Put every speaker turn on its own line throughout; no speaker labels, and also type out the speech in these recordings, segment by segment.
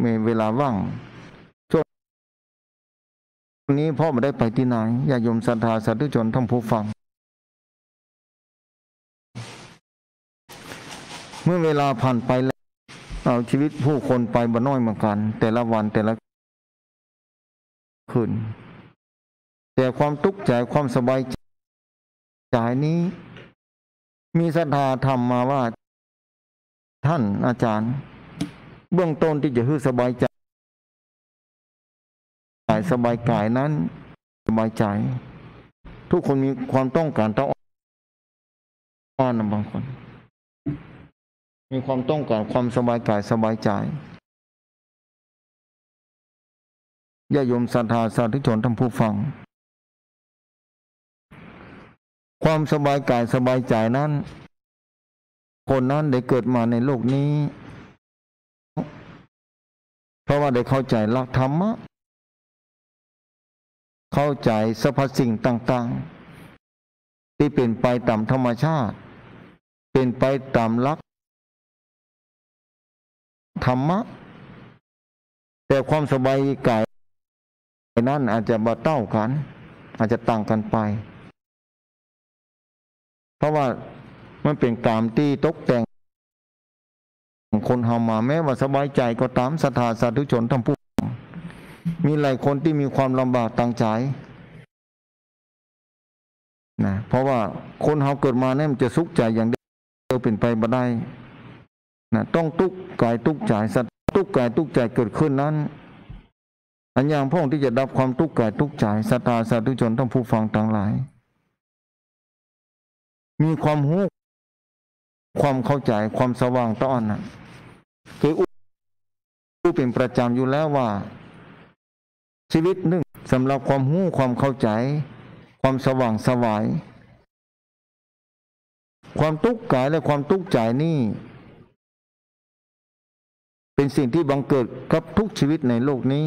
มีเวลาว่างช่วงนี้พ่อไม่ได้ไปที่ไหนญาติโยมศรัทธาสาธุชนท่านผู้ฟัง เมื่อเวลาผ่านไปแล้วเอาชีวิตผู้คนไปบ่น้อยเหมือนกัน แต่ละวันแต่ละคืนแต่ความทุกข์ใจความสบายใจนี้ มีศรัทธาธรรมมาว่า ท่านอาจารย์ เบื้องต้นที่จะให้สบายใจสบายกายนั้น สบายใจ ทุกคนมีความต้องการต้องอ้อนบางคน มีความต้องการความสบายกายสบายใจญาโยมศรัทธาสาธุชนท่านผู้ฟัง ความสบายกายสบายใจนั้น คนนั้นได้เกิดมาในโลกนี้ ราะว่าได้เข้าใจหลักธรรมะ เข้าใจสรรพสิ่งต่าง ๆ ที่เป็นไปตามธรรมชาติ เป็นไปตามหลักธรรมะ แต่ความสบายกายนั้นอาจจะบ่เต้ากัน อาจจะต่างกันไป เพราะว่ามันเป็นกามที่ตกแต่ง คนเฮามาแม้ว่าสบายใจก็ตามศรัทธาสาธุชนทั้งผู้ มีหลายคนที่มีความลำบากตั้งใจนะเพราะว่าคนเฮาเกิดมาเนี่ยมันจะสุขใจอย่างเดียวเป็นไปบ่ได้นะต้องทุกข์กายทุกข์ใจสัตทุกข์กายทุกข์ใจเกิดขึ้นนั้น อันอย่างพ่องที่จะดับความทุกข์กายทุกข์ใจศรัทธาสาธุชนทั้งผู้ฟังทั้งหลาย มีความหูความเข้าใจความสว่างต้อนนะ คือผู้เป็นประจำอยู่แล้วว่า ชีวิตหนึ่งสำหรับความหูความเข้าใจ ความสว่างสวายความทุกข์กายและความทุกข์ใจนี่ เป็นสิ่งที่บังเกิดกับทุกชีวิตในโลกนี้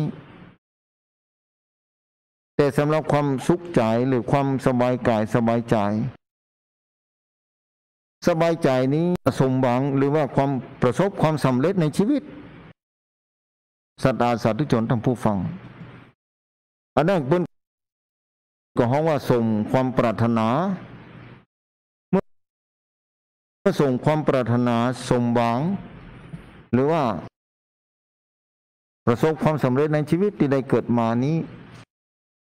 แต่สำหรับความสุขใจหรือความสบายกายสบายใจ สบายใจนี้สมหวังหรือว่าความประสบความสำเร็จในชีวิตสัตว์สาธุชนทั้งผู้ฟัง อันนั้นเป็นก็ห้องว่าส่งความปรารถนา เมื่อส่งความปรารถนาสมหวัง หรือว่า ประสบความสำเร็จในชีวิตที่ได้เกิดมานี้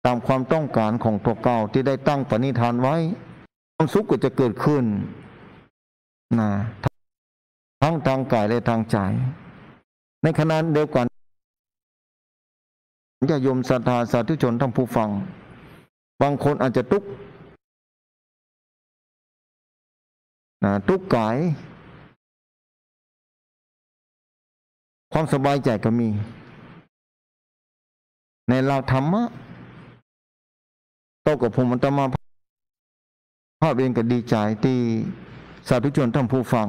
ตามความต้องการของตัวเก่าที่ได้ตั้งปณิธานไว้ ความสุขก็จะเกิดขึ้น นะทั้งทางกายและทางใจ ในขณะเดียวกันญาโยมศรัทธาสาธุชนทั้งผู้ฟัง บางคนอาจจะทุกข์นะทุกข์กาย ความสบายใจก็มี ในหลักธรรมะโตกับภูมิอัตมาภาพเองก็ดีใจที่ สาธุชนท่านผู้ฟัง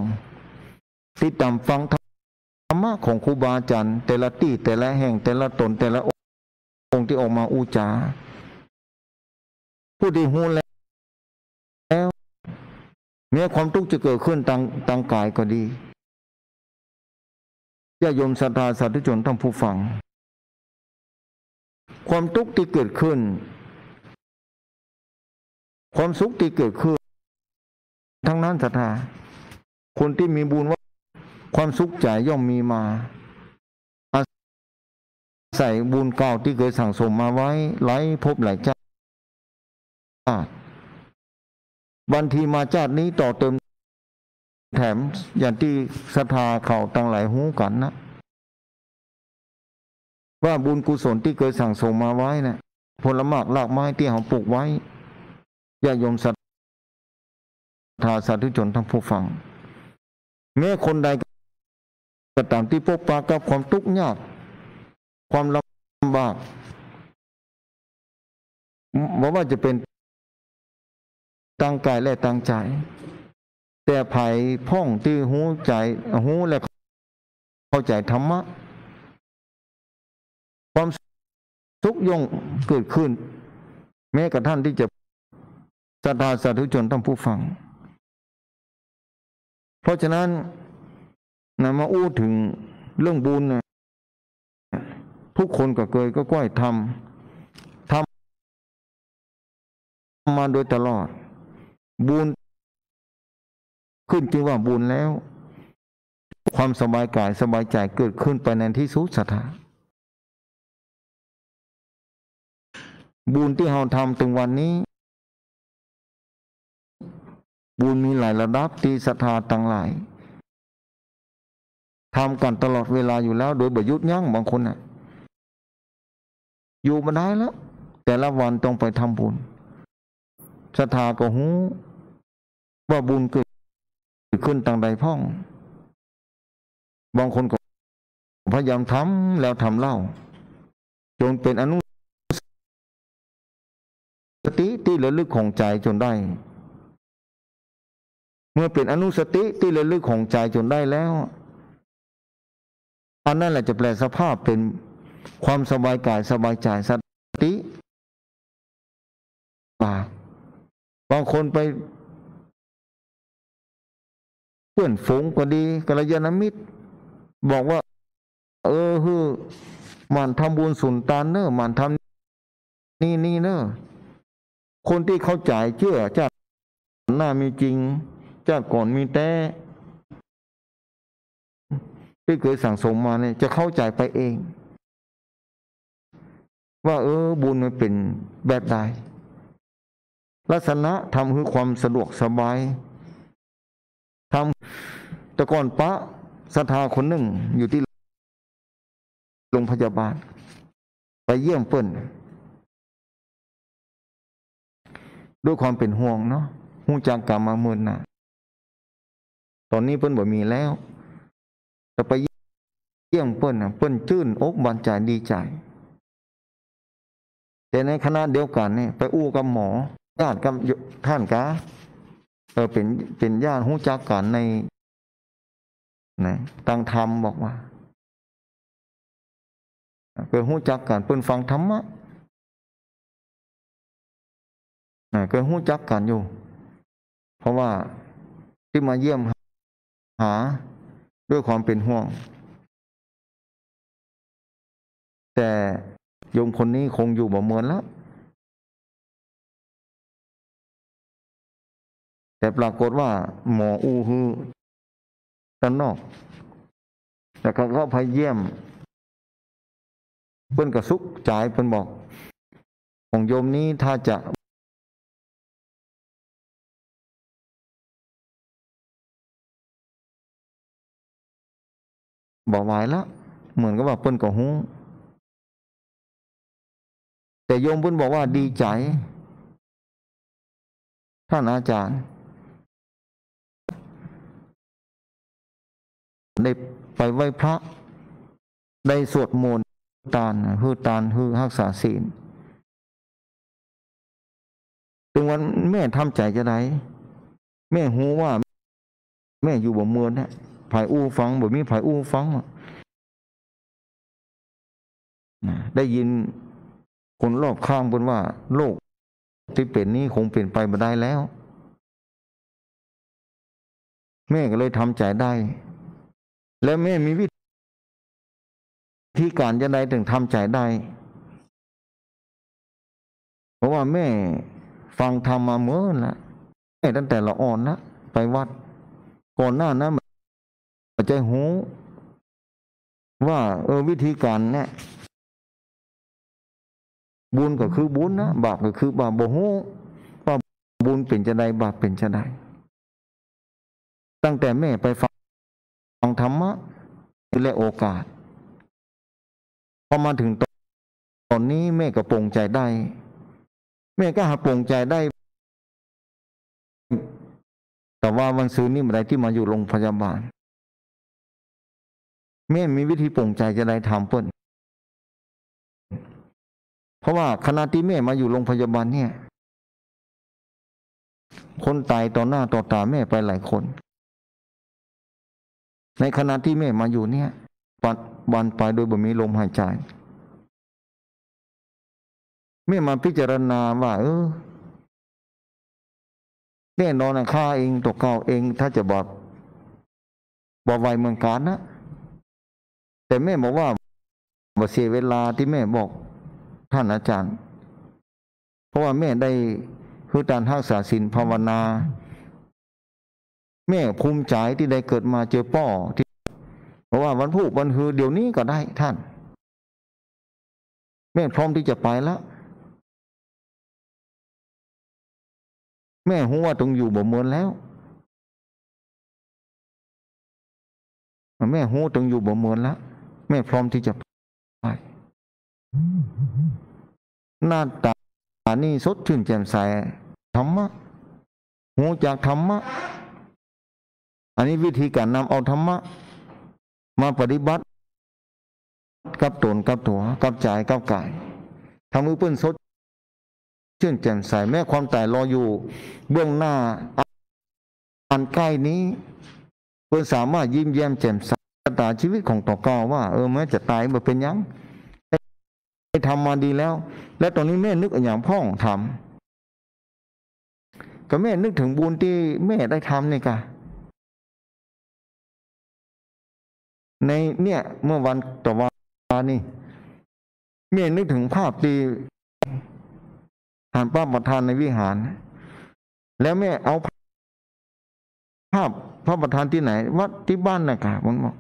ที่ตามฟังธรรมะของครูบาอาจารย์แต่ละที่แต่ละแห่งแต่ละตนแต่ละองค์ที่ออกมาอูจาผู้ที่หูแล้ว แม้ความทุกข์จะเกิดขึ้นทางทางกายก็ดีญาโยมศรัทธาสาธุชนท่านผู้ฟัง ความทุกข์ที่เกิดขึ้น ความสุขที่เกิดขึ้น ทั้งนั้นศรัทธา คนที่มีบุญว่าความสุขใจย่อมมีมาอาศัยบุญเก่าที่เคยสั่งสมมาไว้หลายภพหลายชาติบันทีมาชาตินี้ต่อเติม แถมอย่างที่ศรัทธาเขาตั้งหลายหูกันนะว่าบุญกุศลที่เคยสั่งสมมาไว้นะ่ะผลไม้รากไม้ที่เขาปลูกไว้ญาโยมศรัท ธาสาธุชนทั้งผู้ฟัง แม้คนใดก็ตามที่พบปะกับความทุกข์ยากความลำบากบอกว่าจะเป็นตั้งกายและตั้งใจ แต่ภายพ่องที่หูใจหูและเข้าใจธรรมะ ความทุกข์ย่อมเกิดขึ้น แม้กระท่านที่จะศรัทธาสาธุชนท่านผู้ฟัง เพราะฉะนั้นนะมาอู้ถึงเรื่องบุญนะทุกคนก็เคยก็ก้อยทำทำมาโดยตลอด บุญ ขึ้นจึงว่าบุญแล้ว ความสบายกายสบายใจเกิดขึ้นไปในที่สุดสถานบุญที่เราทำถึงวันนี้ บุญมีหลายระดับที่ศรัทธาต่างหลายทำกันตลอดเวลาอยู่แล้ว โดยบยุทธ์ยั้งบางคนน่ะ อยู่มาได้แล้ว แต่ละวันต้องไปทำบุญศรัทธาก็หูว่าบุญเกิดขึ้นต่างใดพ่อง บางคนก็พยายามทำแล้วทำเล่า จนเป็นอนุสติที่ระลึกของใจจนได้ เมื่อเป็นอนุสติที่ระลึกของใจจนได้แล้วอันนั้นแหละจะแปลสภาพเป็นความสบายกายสบายใจสติปากบางคนไป เพื่อนฝูงก็ดีกัลยาณมิตร บอกว่า เออฮือมันทำบุญสุนตานเนอมันทำนี่นี่เนอคนที่เข้าใจเชื่อชาติหน้ามีจริง ชาติก่อนมีแต่ที่เคยสั่งสมมาเนี่ยจะเข้าใจไปเอง ว่า เออ บุญมันเป็นแบบใดลักษณะทำคือความสะดวกสบายทำแต่ก่อนปะศรัทธาคนหนึ่งอยู่ที่โรงพยาบาล ไปเยี่ยมเปิ้นด้วยความเป็นห่วงเนาะหูจากกรรมมาเมินน่ะ ตอนนี้เปิ้นบ่มีแล้วแต่ไปเยี่ยมเปิ้นนะเปิ้นชื่นอกบานใจดีใจ แต่ในขณะเดียวกันนี่ไปอู้กับหมอญาติกับท่านกาเออเป็นเป็นญาติหูจักกันในนะตังธรรมบอกว่าเป็นหูจักกันเปิ้นฟังธรรมะนะเคยหู้จักกันอยู่ เพราะว่าที่มาเยี่ยม หาด้วยความเป็นห่วง แต่โยมคนนี้คงอยู่บ่เหมือนแล้ว แต่ปรากฏว่า หมออูฮือตันนอกแต่เขาก็พยเยี่ยมเปิ้นกระซุกจ่ายเปิ้นบอก ของโยมนี้ถ้าจะ บอกไหวแล้วเหมือนกับว่าเปิ้นก็หูแต่โยมเปิ้นบอกว่าดีใจ ท่านอาจารย์ ได้ไปไหว้พระ ได้สวดมนต์ตานฮือตานฮือรักษาศีลถึงวันแม่ทำใจจะไหนแม่หูว่า แม่อยู่บ่เมืองนะ ภายอู้ฟังบ่มีภายอู้ฟังได้ยินคนรอบข้างบนว่า โลกที่เป็นนี้คงเปลี่ยนไปม่ได้แล้ว แม่ก็เลยทำใจได้ แล้วแม่มีวิธีการจะได้ถึงทำใจได้ เพราะว่าแม่ฟังธรรมมาเมื่อละแม่ตั้งแต่ละอ่อนนะไปวัดก่อนหน้านั้น ใจหู ว่า เออวิธีการเนี่ยบุญก็คือบุญนะบาปก็คือบาปบ่หูว่าบุญเป็นจะใดบาปเป็นจะใดตั้งแต่แม่ไปฟังฟังธรรมะและโอกาสพอมาถึงตอนนี้แม่ก็ปรงใจได้ แม่ก็หาปรงใจได้ แต่ว่าวันซื้อนี่เมื่อไรที่มาอยู่โรงพยาบาล แม่มีวิธีปลงใจจะได้ทำเปิ้นเพราะว่าขณะที่แม่มาอยู่โรงพยาบาลเนี่ย คนตายต่อหน้าต่อตาแม่ไปหลายคน ในขณะที่แม่มาอยู่เนี่ยปัดบันไปโดยบ่มีลมหายใจแม่มาพิจารณาว่า เออแน่นอนนะข้าเองตัวเก่าเองถ้าจะบอกบอกไวเมืองการนะ แต่แม่บอกว่าบ่เสียเวลาที่แม่บอกท่านอาจารย์ เพราะว่าแม่ได้คือการทักษาศีลภาวนา แม่ภูมิใจที่ได้เกิดมาเจอป่อที่เพราะว่าวันพุธวันฮือเดี๋ยวนี้ก็ได้ท่าน แม่พร้อมที่จะไปแล้วแม่หูว่าต้องอยู่บ่เมินแล้ว แม่หูต้องอยู่บ่เมินแล้ว แม่พร้อมที่จะไปหน้าตานี่สดชื่นแจ่มใสธรรมะหูจากธรรมะ อันนี้วิธีการนำเอาธรรมะ มาปฏิบัติ กับตนกับตัว กับใจกับกายทำมือเปื้อนสดชื่นแจ่มใสแม้ความตายรออยู่ เบื้องหน้าอันใกล้นี้เพื่อสามารถยิ้มแย้มแจ่มใส ตาชีวิตของต่อก้าว่า เออแม้จะตายมาเป็นยังได้ทำมาดีแล้ว และตอนนี้แม่นึกอย่างพ่องทำก็แม่นึกถึงบุญที่แม่ได้ทำนี่กะในเนี่ย เมื่อวันต่อวันนี่แม่นึกถึงภาพที่ผ่านป้าประธานในวิหาร แล้วแม่เอาภาพพระประธานที่ไหน วัดที่บ้านนะครับมันบอก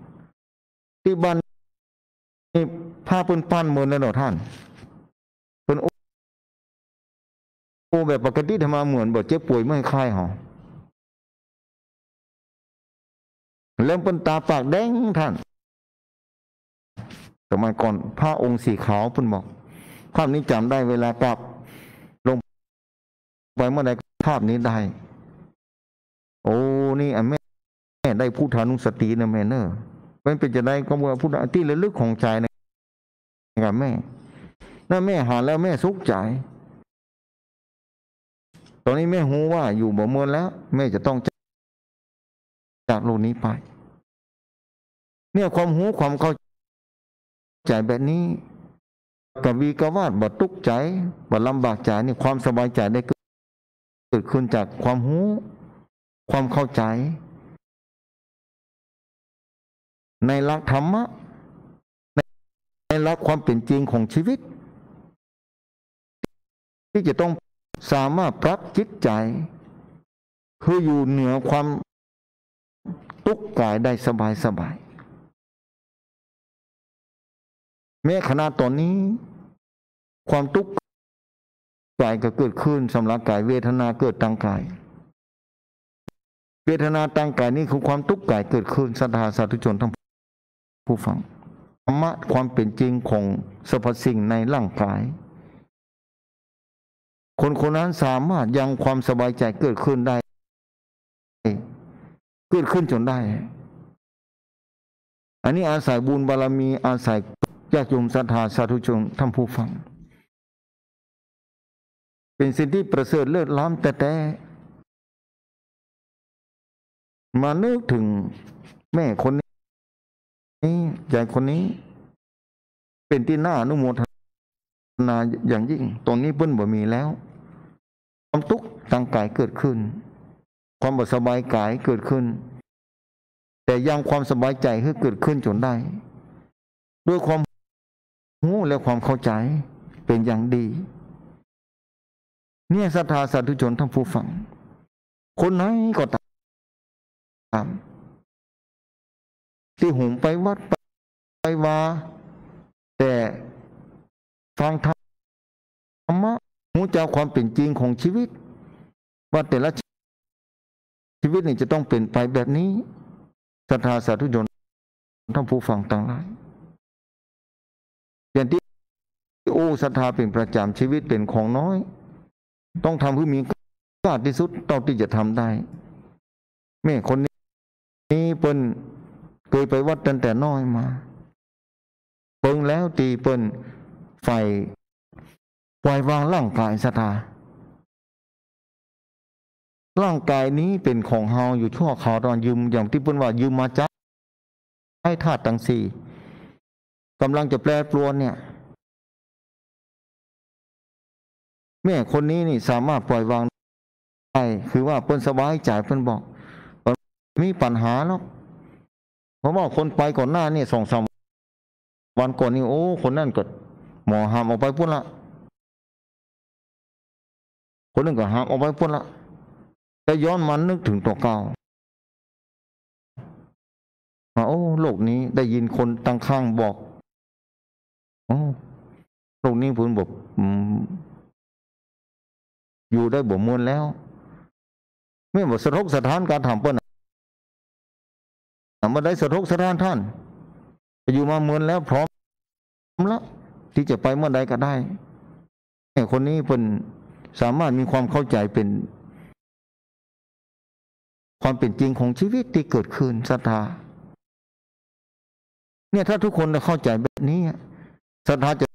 ที่บ้านนี่ภาพป็นปั้นเหมือนแล้วเหรอท่านเป็นโอโอแบบปกติทำไมาเหมือนแบบเจ็บป่วยไม่คลายหอเริ่มเป็นตาปากแดงท่านสมัยก่อนผ้าองค์สีขาวเพิ่นบอกภาพนี้จำได้เวลากลับ ลงไปเมื่อใดภาพนี้ได้ โอ้ นี่อันแม่แม่ได้พูดทานุสตินะแม่เนอะ เป็นเป็นจะได้ก็ว่าพูดที่ระลึกของใจนะครับแม่ถ้าแม่หาแล้วแม่สุขใจ ตอนนี้แม่หูว่าอยู่บ่เมินแล้ว แม่จะต้องจากโลกนี้ไป เนี่ยความหูความเข้าใจแบบนี้กวีกวาดบ่ตุกใจบ่ลำบากใจนี่ความสบายใจได้เกิดขึ้นจากความหูความเข้าใจ ในหลักธรรมะ ในหลักความเป็นจริงของชีวิต ที่จะต้องสามารถปรับจิตใจ คืออยู่เหนือความตุกข์กายได้สบายสบายแม้ขณะตอนนี้ ความทุกข์กายก็เกิดขึ้นสำหรับกายเวทนาเกิดทางกาย เวทนาทางกายนี่คือความทุกข์กายเกิดขึ้นสัทธาสาธุชนทั้ง ผู้ฟังธรรมะความเป็นจริงของสรรพสิ่งในร่างกาย คนคนนั้นสามารถยังความสบายใจเกิดขึ้นได้ เกิดขึ้นจนได้ อันนี้อาศัยบุญบารมีอาศัยญาติโยมศรัทธาสาธุชนท่านผู้ฟัง เป็นสิ่งที่ประเสริฐเลิศล้ำแต่แต่มานึกถึงแม่คน นี้ยายคนนี้ เป็นที่น่าอนุโมทนาอย่างยิ่ง ตรงนี้เพิ่นบ่มีแล้ว ความทุกข์ทางกายเกิดขึ้น ความบ่สบายกายเกิดขึ้น แต่ยังความสบายใจให้เกิดขึ้นจนได้ ด้วยความรู้และความเข้าใจเป็นอย่างดี เนี่ยศรัทธาสาธุชนทั้งผู้ฟัง คนไหนก็ตาม ที่หุมไปวัดไปวาแต่ฟังธรรมะรู้จักความเป็นจริงของชีวิต ว่าแต่ละชีวิตนี่จะต้องเป็นไปแบบนี้ศรัทธาสาธุชนทั้งผู้ฟังต่างหลายอย่างที่โอ้ศรัทธาเป็นประจำชีวิตเป็นของน้อย ต้องทำเพื่อมีกล้าที่สุดเท่าที่จะทำได้ แม่คนนี้นี่เปิ้น เคยไปวัดตั้งแต่น้อยมาเปิงแล้วตีเปิ้นไฟปล่อยวางร่างกายศรัทธาร่างกายนี้เป็นของเฮาอยู่ชั่วคราวตอนยืมอย่างที่เปิ้นว่ายืมมาจากให้ธาตุตังสี่กำลังจะแปรปรวนเนี่ย แม่คนนี้นี่สามารถปล่อยวางได้คือว่าเปิ้นสบายใจเปิ้นบอกมีปัญหาแล้ว เพราะว่าคนไปก่อนหน้านี่สองสามวันก่อนนี่โอ้ คนนั่นก็หมอหามออกไปพุ่นละคนนึงก็หามออกไปพุ่นละแต่ย้อนมันนึกถึงตัวเก่าว่าโอ้โลกนี้ได้ยินคนตั้งข้างบอกโอ้โลกนี้พูนบอกอยู่ได้บ่มวนแล้ว ไม่บอกสะทกสถานการทำเปิ้น มาได้สะทกสถานท่านอยู่มาเมวนแล้วพร้อมแล้วที่จะไปเมื่อใดก็ได้เนี่ยคนนี้เป็นสามารถมีความเข้าใจเป็น ความเป็นจริงของชีวิตที่เกิดขึ้นศรัทธาเนี่ยถ้าทุกคนเข้าใจแบบนี้ศรัทธาจะ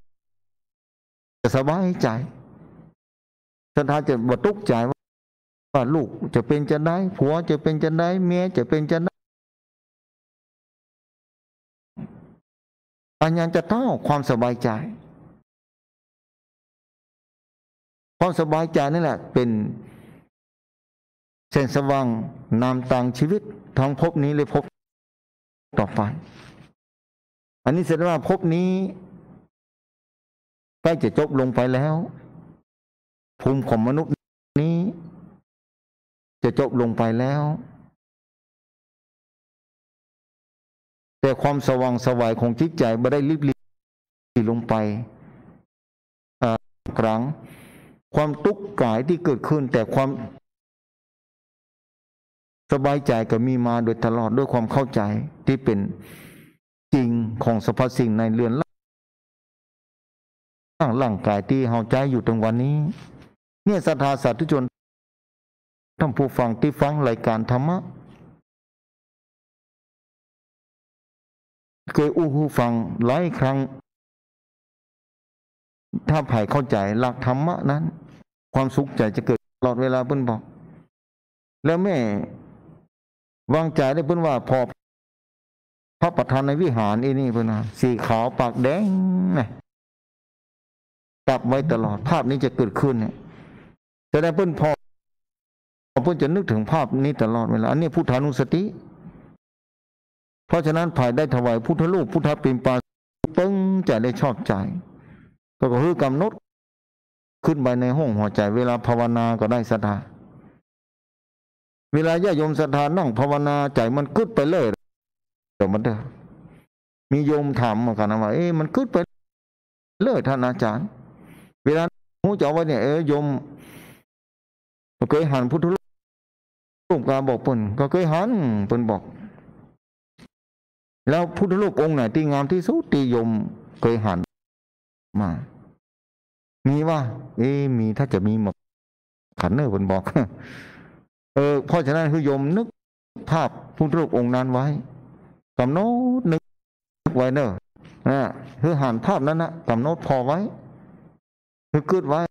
จะสบายใจศรัทธาจะบตุกใจว่าลูกจะเป็นจะได้ผัวจะเป็นจะได้เมียจะเป็นจะได้ ปัญญาจะต้องความสบายใจ ความสบายใจนี่แหละ เป็นเส้นสว่างนำต่างชีวิตทั้งภพนี้และภพต่อไป อันนี้แสดงว่าภพนี้ใกล้จะจบลงไปแล้ว ภูมิของมนุษย์นี้ จะจบลงไปแล้ว แต่ความสว่างสวายของจิตใจไม่ได้ลิบลีลงไปครั้ง ความตุกข์กายที่เกิดขึ้น แต่ความ สบายใจก็มีมาโดยตลอดด้วยความเข้าใจที่เป็นจริงของสรรพสิ่งในเรือนร่างร่างกายที่เฮาใจอยู่ตรงวันนี้ เนี่ยศรัทธาสาธุชนท่านผู้ฟังที่ฟังรายการธรรมะ เคยอู้หูฟังหลายครั้ง ถ้าไผ่เข้าใจหลักธรรมะนั้น ความสุขใจจะเกิดตลอดเวลาเพิ่นบอก แล้วแม่วางใจได้เพิ่นว่าพอพระประธานในวิหารอีนี่เพิ่นสีขาวปากแดงนะจับไว้ตลอดภาพนี้จะเกิดขึ้นเนี่ยจะได้เพิ่นพอเพิ่นจะนึกถึงภาพนี้ตลอดเวลาอันนี้พุทธานุสติ เพราะฉะนั้นภายได้ถวายพุทธลูกพุทธปิมปาปึ้งจะได้ชอบใจ ก็คือกำหนดขึ้นไปในห้องหัวใจ เวลาภาวนาก็ได้ศรัทธาเวลาญาโยมศรัทธานั่งภาวนาใจมันกึดไปเลยเดี๋ยวมันเด้อมีโยมถามมากันนะว่าเอ๊ะมันกึดไปเลยท่านอาจารย์ เวลาหูเจ้าว่าเนี่ยเออโยมเคยหันพุทธรูปกาบอกปุ่นก็เคยหันปุ่นบอก แล้วพุทธรูปองค์ไหนที่งามที่สุดที่ยมเคยหันมา มีว่า เอ๊มีถ้าจะมีหมดขันเนอร์ปุ่นบอก เออเพราะฉะนั้นคือโยมนึกภาพพุทธรูปองค์นั้นไว้กำหนดนึกไว้เนอะนะคือหันภาพนั้นนะกำหนดพอไว้ คือกึดไว้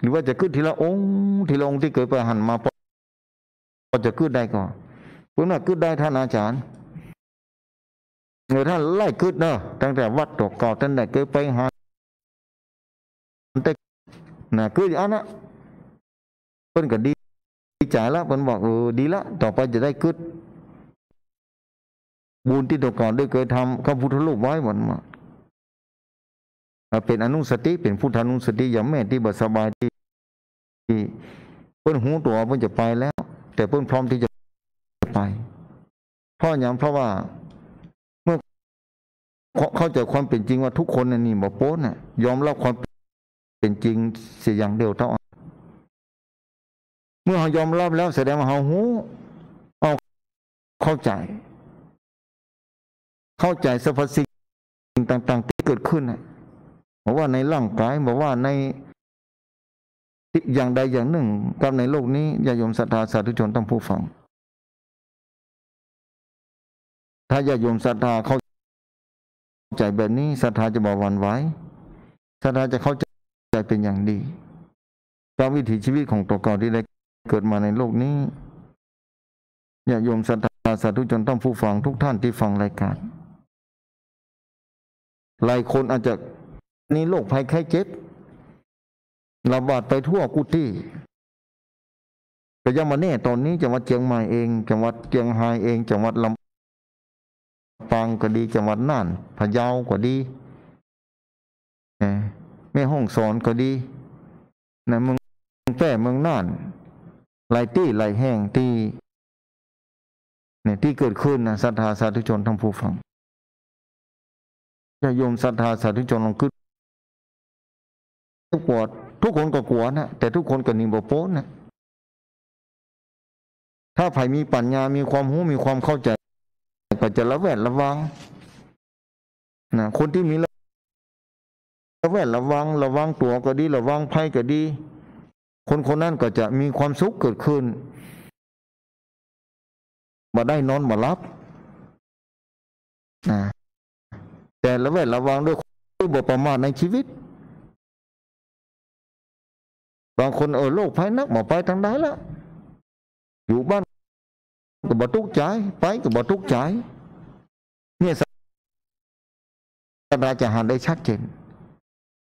หรือว่าจะกึดทีละองค์ทีละองค์ที่เกิดไปหันมาพอจะกึดได้ก่อน เพื่อนว่ากึดได้ท่านอาจารย์เมื่อท่านไล่กึดเนอะตั้งแต่วัดตกเก่าท่านได้เคยไปหาแต่นะกึดอันนะเพิ่นก็ดีใจแล้วเพิ่นบอกเออดีละ ต่อไปจะได้กึดบุญที่ตัวก่อนได้เคยทำพระพุทธรูปไว้หมดมาเป็นอนุสติเป็นพุทธานุสติอย่างแม่ที่บสบายที่ที่เพิ่นหูตัวเพิ่นจะไปแล้ว แต่เพิ่นพร้อมที่จะ ไป เพราะอย่างเพราะว่าเมื่อเข้าใจความเป็นจริงว่าทุกคนนี่บอกโป้น่ะ ยอมรับความเป็นจริงเสียอย่างเดียวเท่าเมื่อเรายอมรับแล้วแสดงว่าเราหูเอาเข้าใจ เข้าใจสรรพสิ่งต่าง ๆ ที่เกิดขึ้นนะบอกว่าในร่างกายบอกว่าในอย่างใดอย่างหนึ่งกับในโลกนี้ญาโยมศรัทธาสาธุชนต้องผู้ฟัง ถ้าญาโยมศรัทธาเข้าใจแบบนี้ศรัทธาจะบอกวันไว้ศรัทธาจะเข้าใจเป็นอย่างดีตามวิถีชีวิตของตัวเก่าที่ได้เกิดมาในโลกนี้ญาโยมศรัทธาสาธุชนต้องผู้ฟังทุกท่านที่ฟังรายการหลายคนอาจจะนี่โรคภัยไข้เจ็บระบาดไปทั่วกุฏิแต่ยังมาแน่ตอนนี้จังหวัดเชียงใหม่เองจังหวัดเชียงรายเองจังหวัดลำ ปางก็ดีจังหวัดน่านพะเยาก็ดีเอ่อแม่ห้องสอนก็ดีนะเมืองแป้เมืองน่านหลายที่หลายแห่งที่เนี่ยที่เกิดขึ้นนะศรัทธาสาธุชนทั้งผู้ฟังญาติโยมศรัทธาสาธุชนลองขึ้นทุกปวดทุกคนก็กลัวนะแต่ทุกคนก็หนิบโป้นะถ้าใครมีปัญญามีความรู้มีความเข้าใจ ก็จะระแวดระวังนะคนที่มีระแวดระวัง ระวังตัวก็ดี ระวังภัยก็ดี คนคนนั้นก็จะมีความสุขเกิดขึ้นมาได้นอนมารับนะแต่ระแวดระวังด้วยด้วยบทประมาทในชีวิต บางคนเออโลกภัยนักหมอไปทางใดและอยู่บ้าน ก็บ่ทุกข์ใจ ไปก็บ่ทุกข์ใจเนี่ยศาสดาจะหันได้ชัดเจน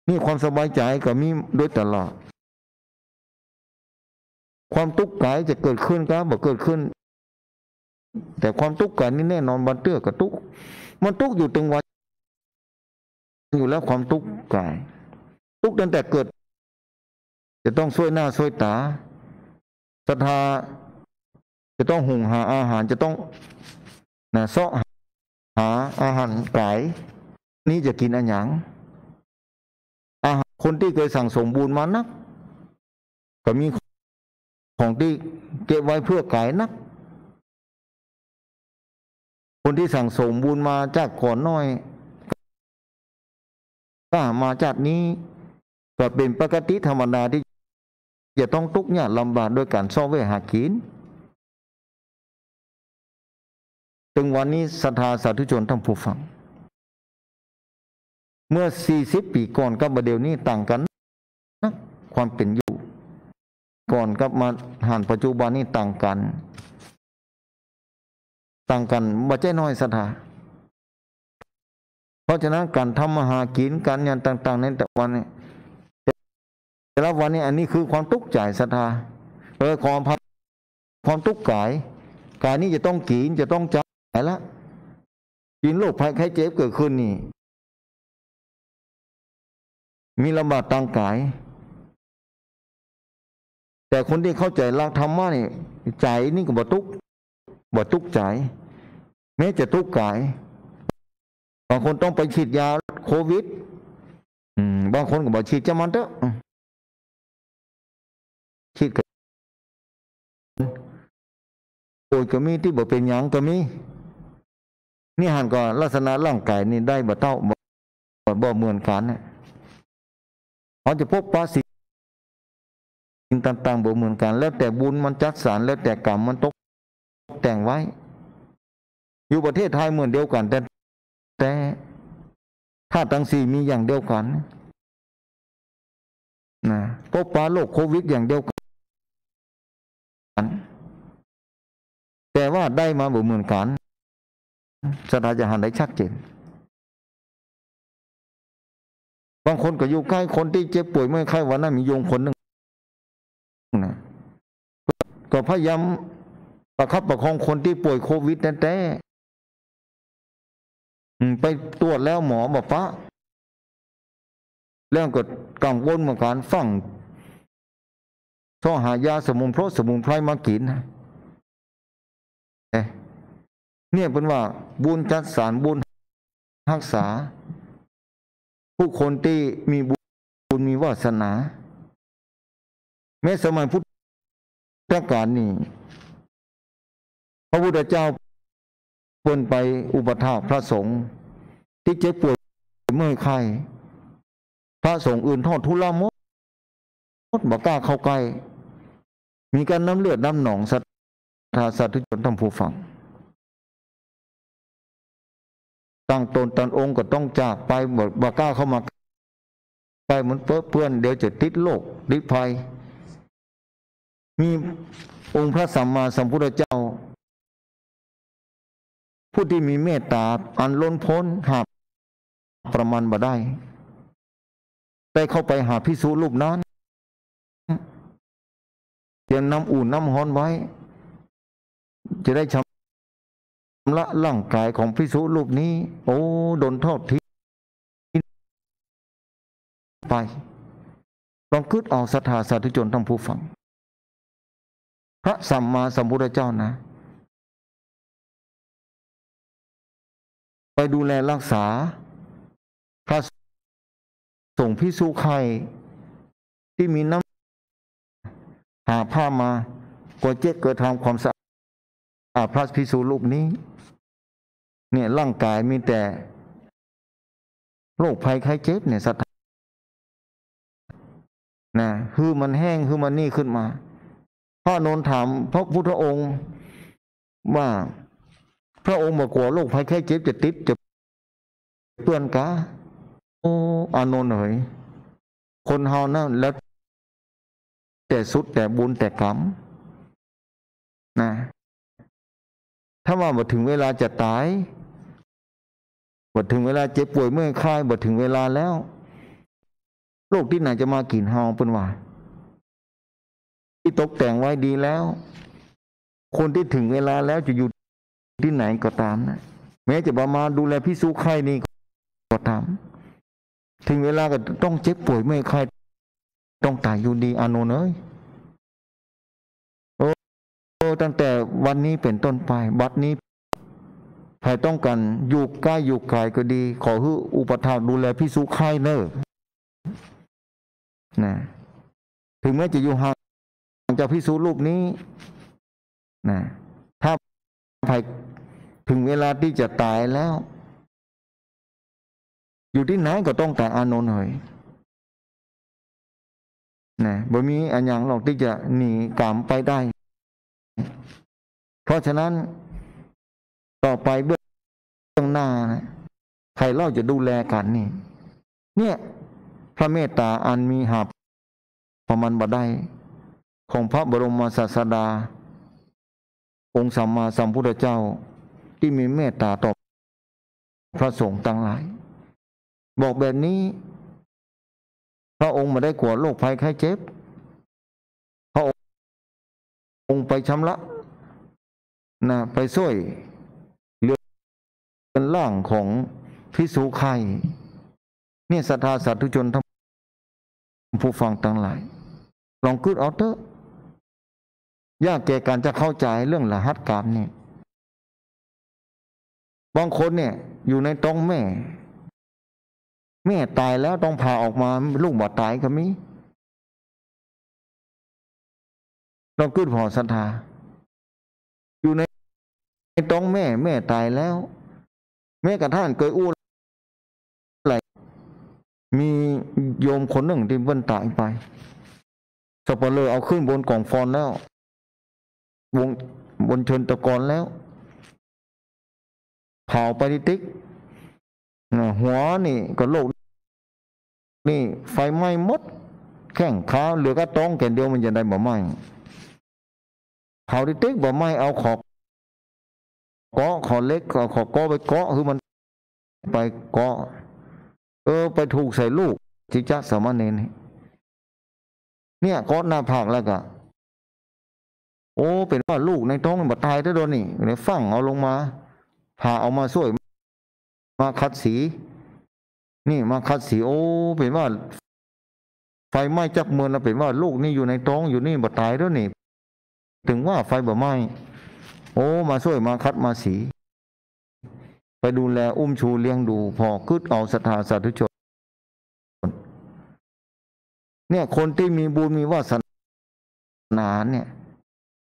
นี่ความสบายใจก็มีโดยตลอด ความทุกข์กายจะเกิดขึ้นก็บ่เกิดขึ้น แต่ความทุกข์กายนี่แน่นอนบันเตื้อกับทุกข์มันทุกข์อยู่ตรงวันอยู่แล้วความทุกข์กาย ทุกข์ตั้งแต่เกิด จะต้องช่วยหน้าช่วยตาศรัทธา จะต้องหุงหาอาหารจะต้องนะเสาะหาอาหารไก่นี่จะกินอันหยังอาหารคนที่เคยสั่งสมบูรณ์มานัก ก็มีของที่เก็บไว้เพื่อไก่นัก คนที่สั่งสมบูรณ์มาจากก่อนน้อยก็มาจากนี้ก็เป็นปกติธรรมดาที่จะต้องทุกข์ยากลำบากโดยการซ่อเวหากิน ถึงวันนี้ศรัทธาสาธุชนทั้งผู้ฟัง เมื่อ 40 ปีก่อนกับประเดี๋ยวนี้ต่างกันนะความเป็นอยู่ ก่อนกับมาหันปัจจุบันนี้ต่างกัน ต่างกันบ่ใจน้อยศรัทธาเพราะฉะนั้นการทำมาหากินการงานต่าง ๆ ในแต่วันนี้แต่ละวันนี้อันนี้คือความทุกข์ใจศรัทธาเออความความทุกข์กายกายนี้จะต้องกินจะต้องจ กินโรคภัยไข้เจ็บเกิดขึ้นนี่ มีลำบากทางกาย แต่คนที่เข้าใจหลักธรรมะนี่ใจนี่ก็บ่ทุกข์บ่ทุกข์ใจ แม้จะทุกข์กายบางคนต้องไปฉีดยาโควิดบางคนก็บอกฉีดจะมันเถอะฉีดกันโอ้ยก็มีที่บ่เป็นยังก็มี นี่หันก็ลักษณะร่างกายนี่ได้บ่เท่าบ่บ่เหมือนกันนะเขาจะพบปะสิ่งต่างๆบ่เหมือนกัน แล้วแต่บุญมันจัดสรรแล้วแต่กรรมมันตกแต่งไว้ อยู่ประเทศไทยเหมือนเดียวกัน แต่แต่ถ้าทั้งสี่มีอย่างเดียวกันนะพบปะโรคโควิดอย่างเดียวกันแต่ว่าได้มาบ่เหมือนกัน สถานจะหันได้ชัดเจนบางคนก็อยู่ใกล้คนที่เจ็บป่วยเมื่อไข้วันนั้นมีโยงคนหนึ่งนะก็พยายามประคับประคองคนที่ป่วยโควิดแต่แต่ไปตรวจแล้วหมอบอกปะแล้วก็กังวลเหมือนกันฟังช่อหายาสมุนไพรสมุนไพรมากินนะเอ๊ะ เนี่ยเป็นว่าบุญจัดสารบุญรักษา ผู้คนที่มีบุญมีวาสนา แม้สมัยพุทธกาลนี่พระพุทธเจ้าเปิ้นไปอุปถากพระสงฆ์ที่เจ็บป่วยเมื่อยไข้พระสงฆ์อื่นทอดทุลามดบอกกล้าเข้าใกล้ มีการน้ำเลือดน้ำหนองสัตธาสัตว์ทุกชนทำผู้ฟัง ตั้งตนตันองค์ก็ต้องจากไปบอกบอกกล้าเข้ามาใกล้เหมือนเปื้อเปื้อนเดี๋ยวจะติดโรคติดภัย มีองค์พระสัมมาสัมพุทธเจ้า ผู้ที่มีเมตตาอันล้นพ้นหาประมาณบ่ได้ ได้เข้าไปหาพิสูรูปนั้นเตรียมน้ำอุ่นน้ำฮ้อนไว้ จะได้ชำ ระร่างกายของพิสุรูปนี้ โอ้โดนทอดทิ้งไป ลองคิดเอาศรัทธาสาธุชนทั้งผู้ฟัง พระสัมมาสัมพุทธเจ้านะ ไปดูแลรักษา พระส่งพิสุไข่ที่มีน้ำหาผ้ามากวเจ๊กเกิดทำความสะอาดพระพิสุรูปนี้ เนี่ยร่างกายมีแต่โรคภัยไข้เจ็บเนี่ยสัตว์นะคือมันแห้งคือมันนี่ขึ้นมาพระนนถามพระพุทธองค์ว่าพระองค์บอกกลัวโรคภัยไข้เจ็บจะติดจะเปื้อนกาโอ้อานนท์เอยคนเฮานะแล้วแต่สุดแต่บุญแต่กรรมนะ ถ้าว่าบ่ถึงเวลาจะตาย บ่ถึงเวลาเจ็บป่วยเมื่อยคลายบ่ถึงเวลาแล้วโรคที่ไหนจะมากินเฮาเป็นว่าที่ตกแต่งไว้ดีแล้ว คนที่ถึงเวลาแล้วจะอยู่ที่ไหนก็ตามนะแม้จะมาดูแลพี่สู้ไข้นี่ก็ตามถึงเวลาก็ต้องเจ็บป่วยเมื่อยคลายต้องตายอยู่ดีอานนเอ้ยโอโอ้ตั้งแต่วันนี้เป็นต้นไป บัดนี้ ใครต้องกันอยู่ใกล้อยู่ไกลก็ดี ขอให้อุปถากดูแลพี่สุไข่เนอะนะถึงแม้จะอยู่ห่างจากพี่สุรูปนี้นะถ้าใครถึงเวลาที่จะตายแล้ว อยู่ที่ไหนก็ต้องแต่อานนท์เฮ้ยนะบ่มีอันย่างหรอกที่จะหนีกรรมไปได้ เพราะฉะนั้น ต่อไปเบื้องหน้านะใครเล่าจะดูแลกันนี่ เนี่ย พระเมตตาอันมีหับประมันบดได้ ของพระบรมศาสดา องค์สัมมาสัมพุทธเจ้าที่มีเมตตาต่อพระสงฆ์ตั้งหลาย บอกแบบนี้ พระองค์มาได้กลัวโรคภัยไข้เจ็บ พระองค์ไปชำระนะไปช่วย เป็นร่างของพิสูไข่เนี่ยศรัทธาสาธุชนทั้งผู้ฟังทั้งหลาย ลองคิดเอาเถอะยากแก่การจะเข้าใจเรื่องรหัสกรรมนี่ยบางคนเนี่ย อยู่ในท้องแม่ แม่ตายแล้วต้องพาออกมาลูกบ่ตายก็มีเราคิดพอศรัทธาอยู่ในท้องแม่ แม่ตายแล้ว แม่กระท่านเคยอู้อะไรมีโยมคนหนึ่งที่เพิ่นตายไปสปอเหรอเอาขึ้นบนกล่องฟอนแล้ววงบนเชิญตะกอนแล้วเผาไปติ๊กนะหัวนี่ก็โลกนี่ไฟไหม้หมด แข้งขาเหลือก็ต้องแก่เดียวมันจะได้บ่ไหม้เผาติ๊กบ่ไหม้เอาขอบ เกาะขอเล็กก็ขอเกาะไปเกาะคือมันไปเกาะเออ ไปถูกใส่ลูกจิจ้าสามเณรนี่เนี่ยเกาะหน้าผากแล้วก็โอ้ เป็นว่าลูกในท้องมันตายได้โดนนี่เนี่งเอาลงมาพาเอามาช่วย มาคัดสี นี่มาคัดสีโอ้เป็นว่า ไฟไหม้จักเมือนแล้วเป็นว่าลูกนี่อยู่ในท้องอยู่นี่บ่ตายแล้วนี่ ถึงว่าไฟบ่ไหม้ โอ้มาช่วยมาคัดมาสี ไปดูแลอุ้มชูเลี้ยงดู พอคืดเอาศรัทธาสาธุชน เนี่ยคนที่มีบุญมีวาสนาเนี่ย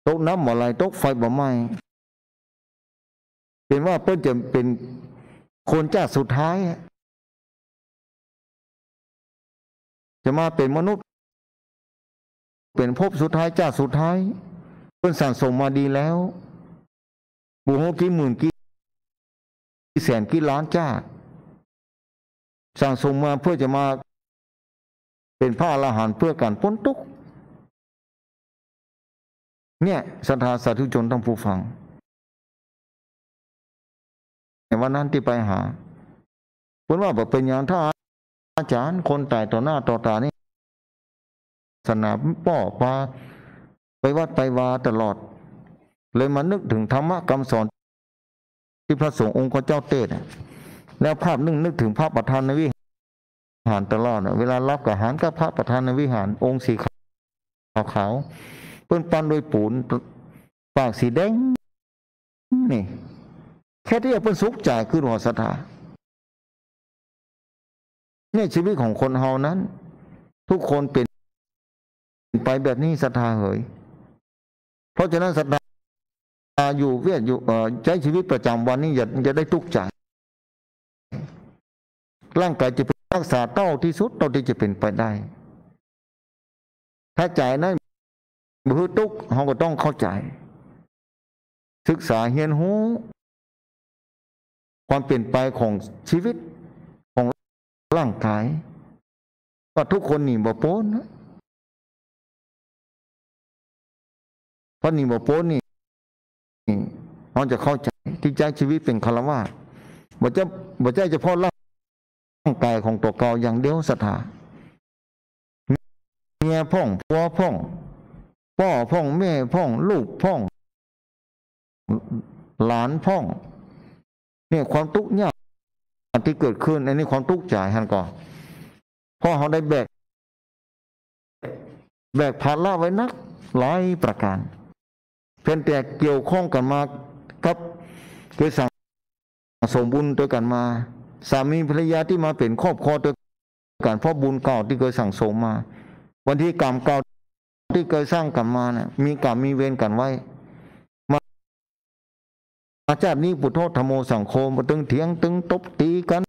ตกน้ำบ่ไหลตกไฟบ่ไหมเป็นว่าเพิ่นจะเป็นคนจ้าสุดท้าย จะมาเป็นมนุษย์ เป็นภพสุดท้ายจ้าสุดท้าย เพิ่นสั่งสมมาดีแล้ว บุโหกี่หมื่นกี่แสนกี่ล้านจ้าสั่งสมมาเพื่อจะมาเป็นพระอรหันต์เพื่อการพ้นทุกข์เนี่ยศรัทธาสาธุชนทั้งผู้ฟังในวันนั้นที่ไปหาเพราะว่าบอกเป็นอย่างถ้าอาจารย์คนตายต่อหน้าต่อตานี่สนามป่อปลาไปวัดไปวาตลอด เลยมานึกถึงธรรมะคำสอน ที่พระสงฆ์องค์เจ้าเตศแล้วภาพนึงนึกถึงพระประธานในวิหารตลอดเวลารับกับหารก็พระประธานในวิหารองค์สีขาวขาวเปิ้นปั้นโดวยปูนปากสีแดงนี่แค่ที่จะเป็นสุขใจคือหัวศรัทธาเนี่ยชีวิตของคนเฮานั้น ทุกคนเป็นไปแบบนี้ศรัทธาเหยเพราะฉะนั้นศรัทธา อยู่เวียดอยู่ใช้ชีวิตประจำวันนี้อย่าจะได้ทุกข์ใจ ร่างกายจะเป็นรักษาเต้าที่สุดเท่าที่จะเป็นไปได้ ถ้าใจนั้นมือทุกข์เราก็ต้องเข้าใจ ศึกษาเฮียนหูความเปลี่ยนไปของชีวิตของร่างกายก็ทุกคนหนีบ่พ้นะเพราะหนีบ่พ้นนี่ เราจะเข้าใจที่ใจชีวิตเป็นคารวะบ่จะบ่ใจเฉพาะร่างกายของตัวเก่าอย่างเดียวศรัทธาเมียพ่องผัวพ่องพ่อพ่องแม่พ่อง ลูกพ่อง หลานพ่องเนี่ยความทุกข์ยากที่เกิดขึ้นอันนี้ความทุกข์ใจฮันก่อนพราะเขาได้แบก แบกภาระไว้นักหลายประการเพียงแต่เกี่ยวข้องกันมา เคยสั่งสมบุญด้วยกันมา สามีภรรยาที่มาเป็นครอบครัวด้วยกันเพราะบุญเก่าที่เคยสั่งสมมา วันที่กรรมเก่าที่เคยสร้างกันมาเนะ่ะมีกรรมมีเวรกันไว้อาจารย์นี้ปุถโธธรรมโมสังโฆมาตึงเถียงตึงตบตีกัน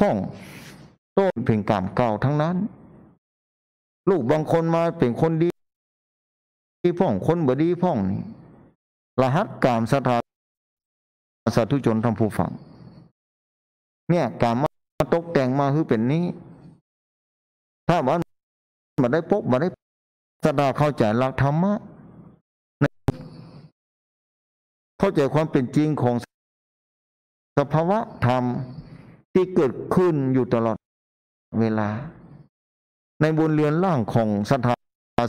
พ่องโต้เพ่งกรรมเก่าทั้งนั้น ลูกบางคนมาเป็นคนดี พ่องคนบดีพ่องนี่รหัสกรรมสถา สาธุชนทำผู้ฟัง เนี่ยกรรมมาตกแต่งมาคือเป็นนี้ ถ้าว่ามาได้พบมาได้สดาเข้าใจหลักธรรมะเข้าใจความเป็นจริงของสภาวะธรรมที่เกิดขึ้นอยู่ตลอดเวลา ในบนเรือนล่างของศรัทธา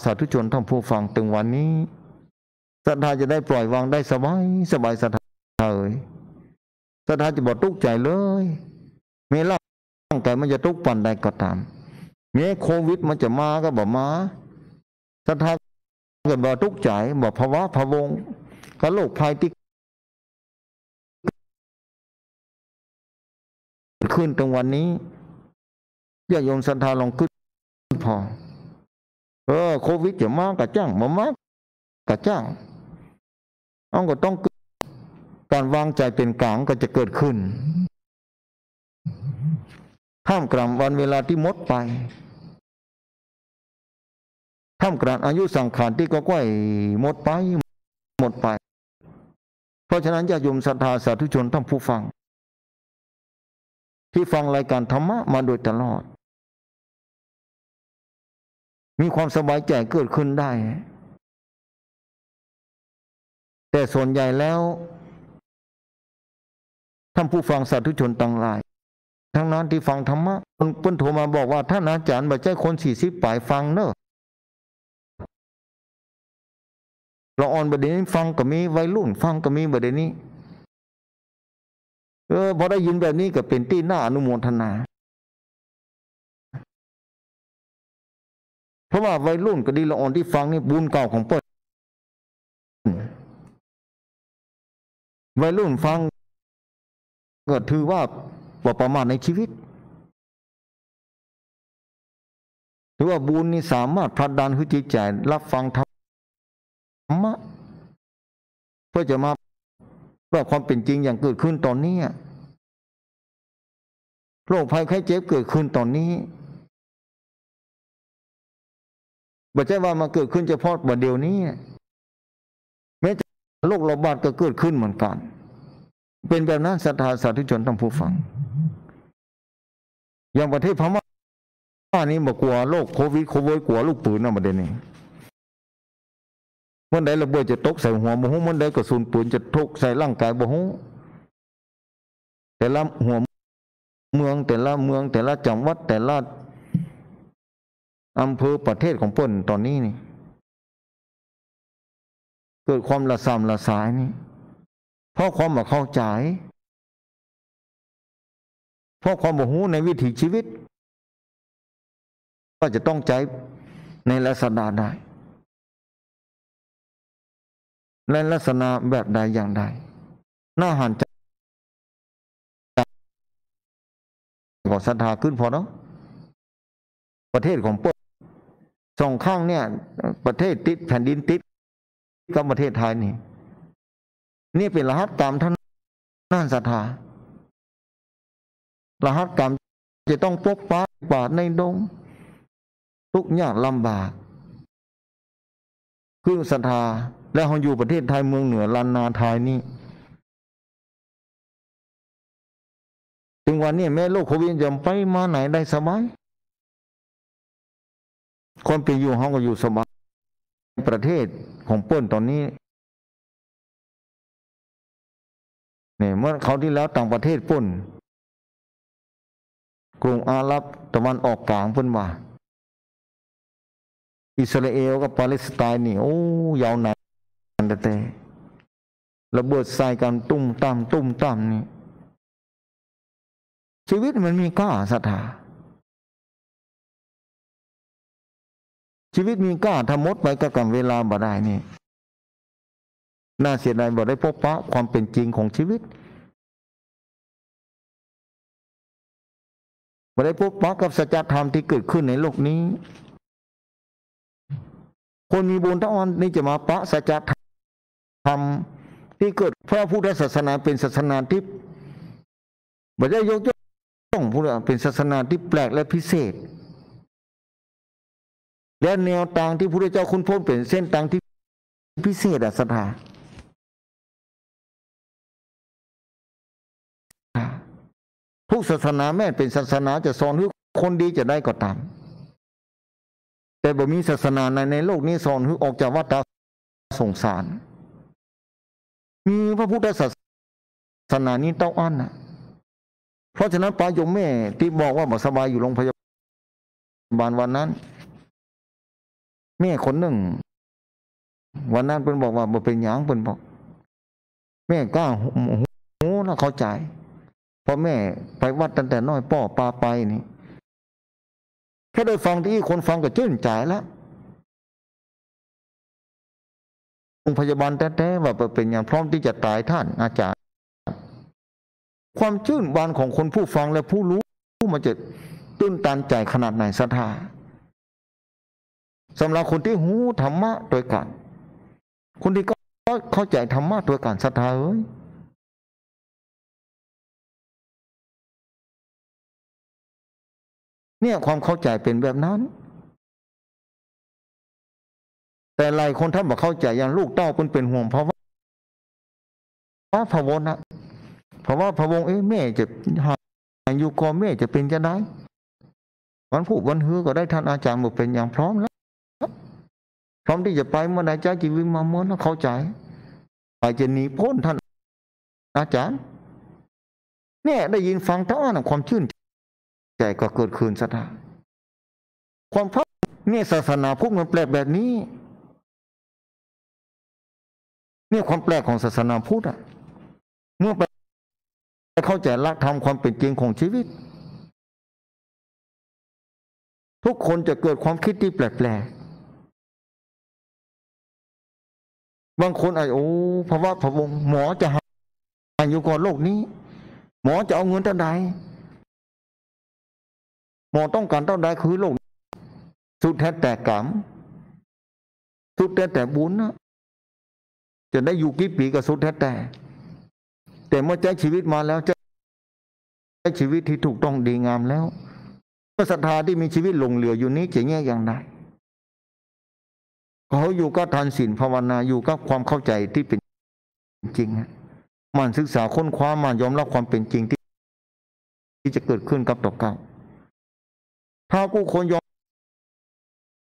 สาธุชนท่านผู้ฟังตึงวันนี้ศรัทธาจะได้ปล่อยวางได้สบายสบายศรัทธา เลยศรัทาจะบอกทุกข์ใจเลยแม้ร่างกายมันจะทุกข์ปันใดก็ตามแม้โควิดมันจะมาก็บอกมาศรัทาเกิดบอกทุกข์ใจบอกภาวะพะวงกับโรคภัยที่ขึ้นตรงวันนี้ญาติโยมศรัทธาลองขึ้นพอ เออ โควิดจะมากกะจ้างมามากกะจ้างเอาก็ต้อง การวางใจเป็นกลางก็จะเกิดขึ้นท่ามกลางวันเวลาที่มดไปท่ามกลางอายุสังขารที่ก็ก้อยหมดไป หมดไป เพราะฉะนั้นญาติโยมศรัทธาสาธุชนท่านผู้ฟัง ที่ฟังรายการธรรมะมาโดยตลอด มีความสบายใจเกิดขึ้นได้ แต่ส่วนใหญ่แล้ว ท่านผู้ฟังสาธุชนต่างหลาย ทั้งนั้นที่ฟังธรรมะคนเพิ่นโทรมาบอกว่าท่านอาจารย์บัจใจคนสี่สิบปลายฟังเนอะเราอ่อนประเด็นนี้ฟังก็มีวัยรุ่น ฟังก็มีประเด็นนี้ เออพอได้ยินแบบนี้ก็เป็นที่น่าอนุโมทนา เพราะว่าวัยรุ่นก็ดีละอ่อนที่ฟังนี่บุญเก่าของเปิ้ลวัยรุ่นฟัง ก็ถือว่าว่าประมาทในชีวิตถือว่าบุญนี่สามารถผลักดันให้จิตใจรับฟังธรรมะเพื่อจะมาว่าความเป็นจริงอย่างเกิดขึ้นตอนนี้โรคภัยไข้เจ็บเกิดขึ้นตอนนี้บ่ใช่ว่ามาเกิดขึ้นเฉพาะบัดเดียวนี้แม้แต่โรคระบาดก็เกิดขึ้นเหมือนกัน เป็นแบบนั้นศรัทธาสาธุชนทั้งผู้ฟัง อย่างประเทศพม่านี่บอกกลัวโรคโควิดโควิดกลัวลูกปืนนะประเด็นนี้เมื่อใดระเบิดจะตกใส่หัวบ่ฮู้เมื่อใดกระสุนปืนจะทุกใส่ร่างกายบ่ฮู้แต่ละหัวเมืองแต่ละเมือง แต่ละจังหวัดแต่ละอำเภอประเทศของเปิ้นตอนนี้นี่ เกิดความละสามละสายนี่ เพราะความบ่เข้าใจ เพราะความบ่รู้ในวิถีชีวิต ก็จะต้องใจในลักษณะใดในลักษณะแบบใดอย่างใดหน้าหันใจของศรัทธาขึ้นพอเนาะประเทศของเปิ้ลสองข้างเนี่ย ประเทศติดแผ่นดินติดกับประเทศไทยนี่ นี่เป็นรหัสกรรมท่านน่านศรัทธารหัสกรรมจะต้องปกป้าป่าในดง ทุกยากลำบากคือศรัทธาและเราอยู่ประเทศไทยเมืองเหนือลานนาไทยนี่ถึงวันนี้แม่โลกโควิดจะไปมาไหนได้สบายคนเป็นอยู่ห้องก็อยู่สบายประเทศของเปิ้นตอนนี้ เนี่ยเมื่อเขาที่แล้วต่างประเทศปุ่นกรุงอาหรับตะวันออกกลางพิ่นว่าอิสราเอลกับปาเลสไตน์นี่โอ้ยาวนานแต่แต่ระเบิดใส่กันตุ้มตามตุ้มตามนี่ชีวิตมันมีก้าศรัทธาชีวิตมีก้าทำมดไปกับกันเวลาบ่ได้นี่ น่าเสียดายบ่ได้พบปะความเป็นจริงของชีวิตบ่ได้พบปะกับสัจธรรมที่เกิดขึ้นในโลกนี้ คนมีบุญทั้งวันนี่จะมาปะสัจธรรมที่เกิดพระพุทธศาสนาเป็นศาสนาที่บ่ได้ยกย่องพุทธเป็นศาสนาที่แปลกและพิเศษ และแนวทางที่พระพุทธเจ้าคุณพ้นเป็นเส้นทางที่พิเศษอะสถา ทุกศาสนาแม้เป็นศาสนาจะสอนให้คนดีจะได้ก็ตาม แต่บ่มีศาสนาในในโลกนี้สอนให้ออกจากวัฏสงสาร มีพระพุทธศาสนานี้เต้าอั้นนะเพราะฉะนั้นปายมแม่ที่บอกว่าบ่สบายอยู่โรงพยาบาลวันนั้น แม่คนหนึ่ง วันนั้นเพิ่นบอกว่าบ่เป็นหยังเพิ่นบอก แม่กล้าหูแล้วเข้าใจ พอแม่ไปวัดตั้งแต่น้อยป้อปาไปนี่แค่ได้ฟังที่คนฟังก็ชื่นใจแล้วโรงพยาบาลแท้ๆว่าเป็นอย่างพร้อมที่จะตายท่านอาจารย์ ความชื่นบานของคนผู้ฟังและผู้รู้ผู้มันจะตื้นตันใจขนาดไหนศรัทธาสำหรับคนที่หูธรรมะโดยกันคนที่ก็เข้าใจธรรมะโดยการศรัทธาเอ้ย เนี่ยความเข้าใจเป็นแบบนั้น แต่หลายคนท่านบอกเข้าใจอย่างลูกเต้าเป็นเป็นห่วงเพราะว่าว่าพะวนะเพราะว่าพะวงเอ้แม่จะหาอยู่กอแม่จะเป็นจะได้วันผู้วันฮือก็ได้ท่านอาจารย์บอกเป็นอย่างพร้อมแล้วพร้อมที่จะไปเมื่อใดจ้าจีวิมาเมื่อนเข้าใจไปจะหนีพ้นท่านอาจารย์เนี่ยได้ยินฟังเท่านั้นความชื่น ใจก็เกิดขึ้นศรัทธาความพักเนี่ยศาสนาพุทธมันแปลกแบบนี้เนี่ยความแปลกของศาสนาพุทธอะเมื่อไปเข้าใจหลักธรรมความเป็นจริงของชีวิต ทุกคนจะเกิดความคิดที่แปลกๆบางคนไอ้โอ้ภาวะพะวงหมอจะหายอยู่ก่อนโลกนี้ หมอจะเอาเงินเท่าใด หมอต้องการเท่าใดคือโลก สุดแท้แต่กรรมสุดแท้แต่บุญนะจะได้อยู่กี่ปีก็สุดแท้แต่ แต่เมื่อใจชีวิตมาแล้วจะใช้ชีวิตที่ถูกต้องดีงามแล้วเมื่อศรัทธาที่มีชีวิตหลงเหลืออยู่นี้จะแง่อย่างไรเขาอยู่กับทานศีลภาวนาอยู่กับความเข้าใจที่เป็นจริงมันศึกษาค้นคว้ามันยอมรับความเป็นจริงที่ที่จะเกิดขึ้นกับตัวเก่า ถ้าผู้คนยอ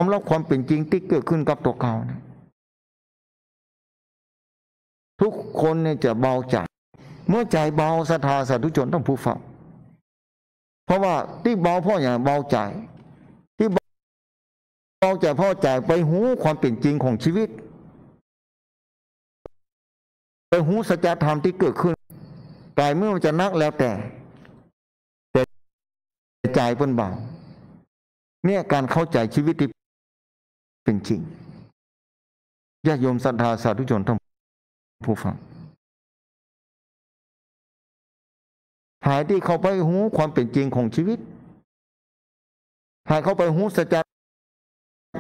มรับความเป็นจริงที่เกิดขึ้นกับตัวเก่านะทุกคนเนี่ยจะเบาใจเมื่อใจเบาศรัทธาสาธุชนต้องผู้ฟังเพราะว่าที่เบาเพราะอย่างเบาใจที่เบาใจเพราะใจไปหูความเป็นจริงของชีวิต ไปหูสัจธรรมที่เกิดขึ้นกายเมื่อมันจะนักแล้วแต่ แต่ใจเป็นเบา เนี่ยการเข้าใจชีวิตที่เป็นจริงญาติโยมศรัทธาสาธุชนทั้งผู้ฟังหายที่เข้าไปหูความเป็นจริงของชีวิตหายเข้าไปหูสัจ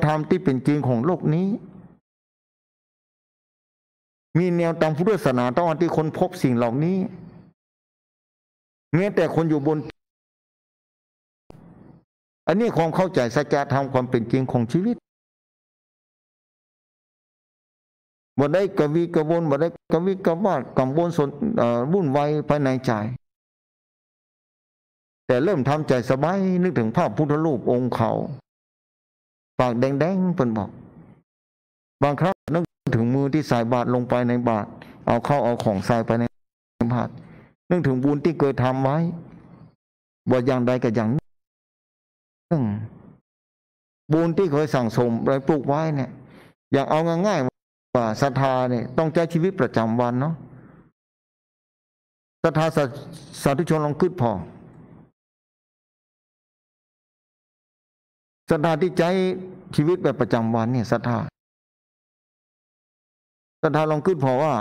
ธรรมที่เป็นจริงของโลกนี้ มีแนวตามพุทธศาสนาต้องอันที่คนพบสิ่งเหล่านี้แม้แต่คนอยู่บน อันนี้ความเข้าใจสัจธรรมความเป็นจริงของชีวิตบ่ได้กวีกระวนบ่ได้กวีกระวาดกังวลสนวุ่นวายภายในใจแต่เริ่มทำใจสบายนึกถึงภาพพุทธรูปองค์เขาปากแดงๆเป็นบอก บางครั้งนึกถึงมือที่ใส่บาตรลงไปในบาตรเอาเข้าเอาของใส่ไปในบาตรนึกถึงบุญที่เคยทำไว้บ่อย่างใดก็อย่าง หนึ่งบุญที่เคยสั่งสมไรปลูกไว้เนี่ย อย่างเอาง่ายๆว่าศรัทธาเนี่ย ต้องใช้ชีวิตประจำวันเนาะศรัทธาสาธุชนลองคิดพอศรัทธาที่ใจชีวิตแบบประจำวันเนี่ยศรัทธาศรัทธาลองคิดพอว่า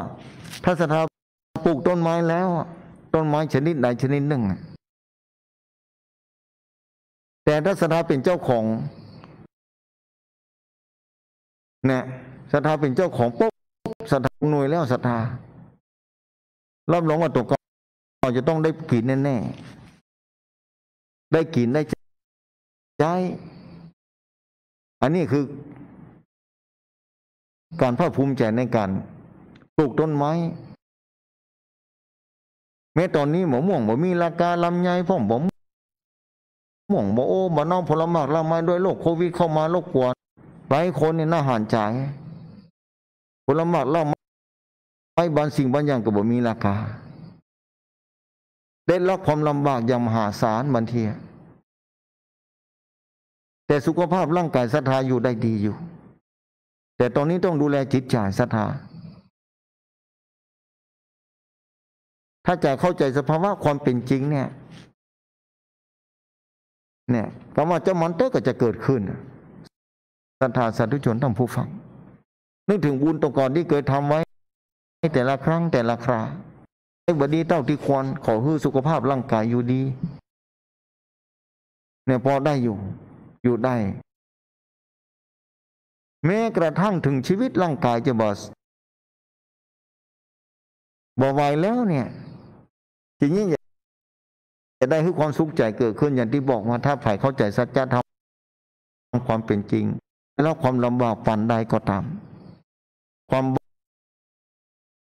ถ้าศรัทธาปลูกต้นไม้แล้วต้นไม้ชนิดใดชนิดหนึ่ง แต่ถ้าศรัทธาเป็นเจ้าของเนี่ยศรัทธาเป็นเจ้าของปุ๊บศรัทธาหน่วยแล้วศรัทธารับรองว่าตัวก็จะต้องได้กินแน่ๆได้กินได้ใจอันนี้คือ การภาคภูมิใจในการปลูกต้นไม้แม้ตอนนี้หมอม่วงบ่มีราคาลำไยพ่อมบ่ ม่วงบ่โอ้บ่น้องผลไม้ลำไม้ด้วยโรคโควิดเข้ามาโรคกวนไปคนนี่น่าหันใจผลไม้ลำไม้บางสิ่งบางอย่างก็บ่มีราคาได้รับความลำบากอย่างมหาศาลบางทีแต่สุขภาพร่างกายศรัทธาอยู่ได้ดีอยู่ แต่ตอนนี้ต้องดูแลจิตใจศรัทธาถ้าจะเข้าใจสภาวะความเป็นจริงเนี่ย เนี่ยคำว่าเจ้ามอนเตอร์ก็จะเกิดขึ้นศรัทธาสาธุชนต้งผู้ฟัง นึกถึงบุญตก่อนที่เคยทำไว้ แต่ละครั้งแต่ละคราไอ้บดีเต้าที่ควรขอฮือสุขภาพร่างกายอยู่ดี เนี่ยพอได้อยู่ อยู่ได้ แม้กระทั่งถึงชีวิตร่างกายจะบอสบอไหวแล้วเนี่ยทีนี้ จะได้ให้ความสุขใจเกิดขึ้นอย่างที่บอกมาถ้าฝ่ายเข้าใจสัจธรรมความเป็นจริง แล้วความลำบากปันใดก็ตาม ความ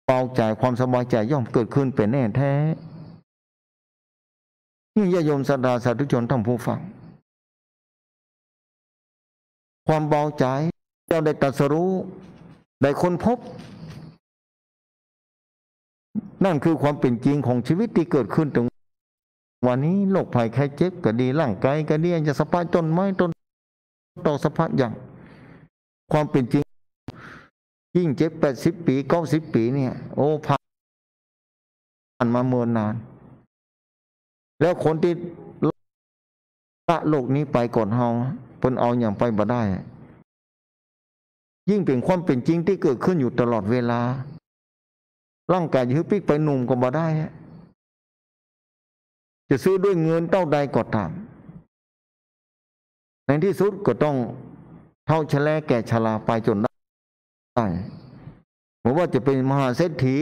เบาใจความสบายใจย่อมเกิดขึ้นเป็นแน่แท้นี่ญาโยมสัตาสาธุชนท่านผู้ฟัง ความเบาใจเราได้ตรัสรู้ได้ค้นพบ นั่นคือความเป็นจริงของชีวิตที่เกิดขึ้นตรง วันนี้โรคภัยไข้เจ็บก็ดีร่างกายก็ดีจะสภาพต้นไม้ต้นต่อสภาพอย่าง ความเป็นจริง ยิ่งเจ็บแปดสิบปีเก้าสิบปีเนี่ย โอ้ผ่านมาเมื่อนาน แล้วคนที่ละโลกนี้ไปก่อนเฮาเพิ่นเอาอย่างไปบ่ได้ ยิ่งเป็นความเป็นจริงที่เกิดขึ้นอยู่ตลอดเวลาร่างกายยึดปิกไปหนุ่มก็บ่ได้ จะซื้อด้วยเงินเท่าใดก็ตามในที่สุดก็ต้องเท่าชะแลแก่ชราไปจนได้ผมว่าจะเป็นมหาเศรษฐี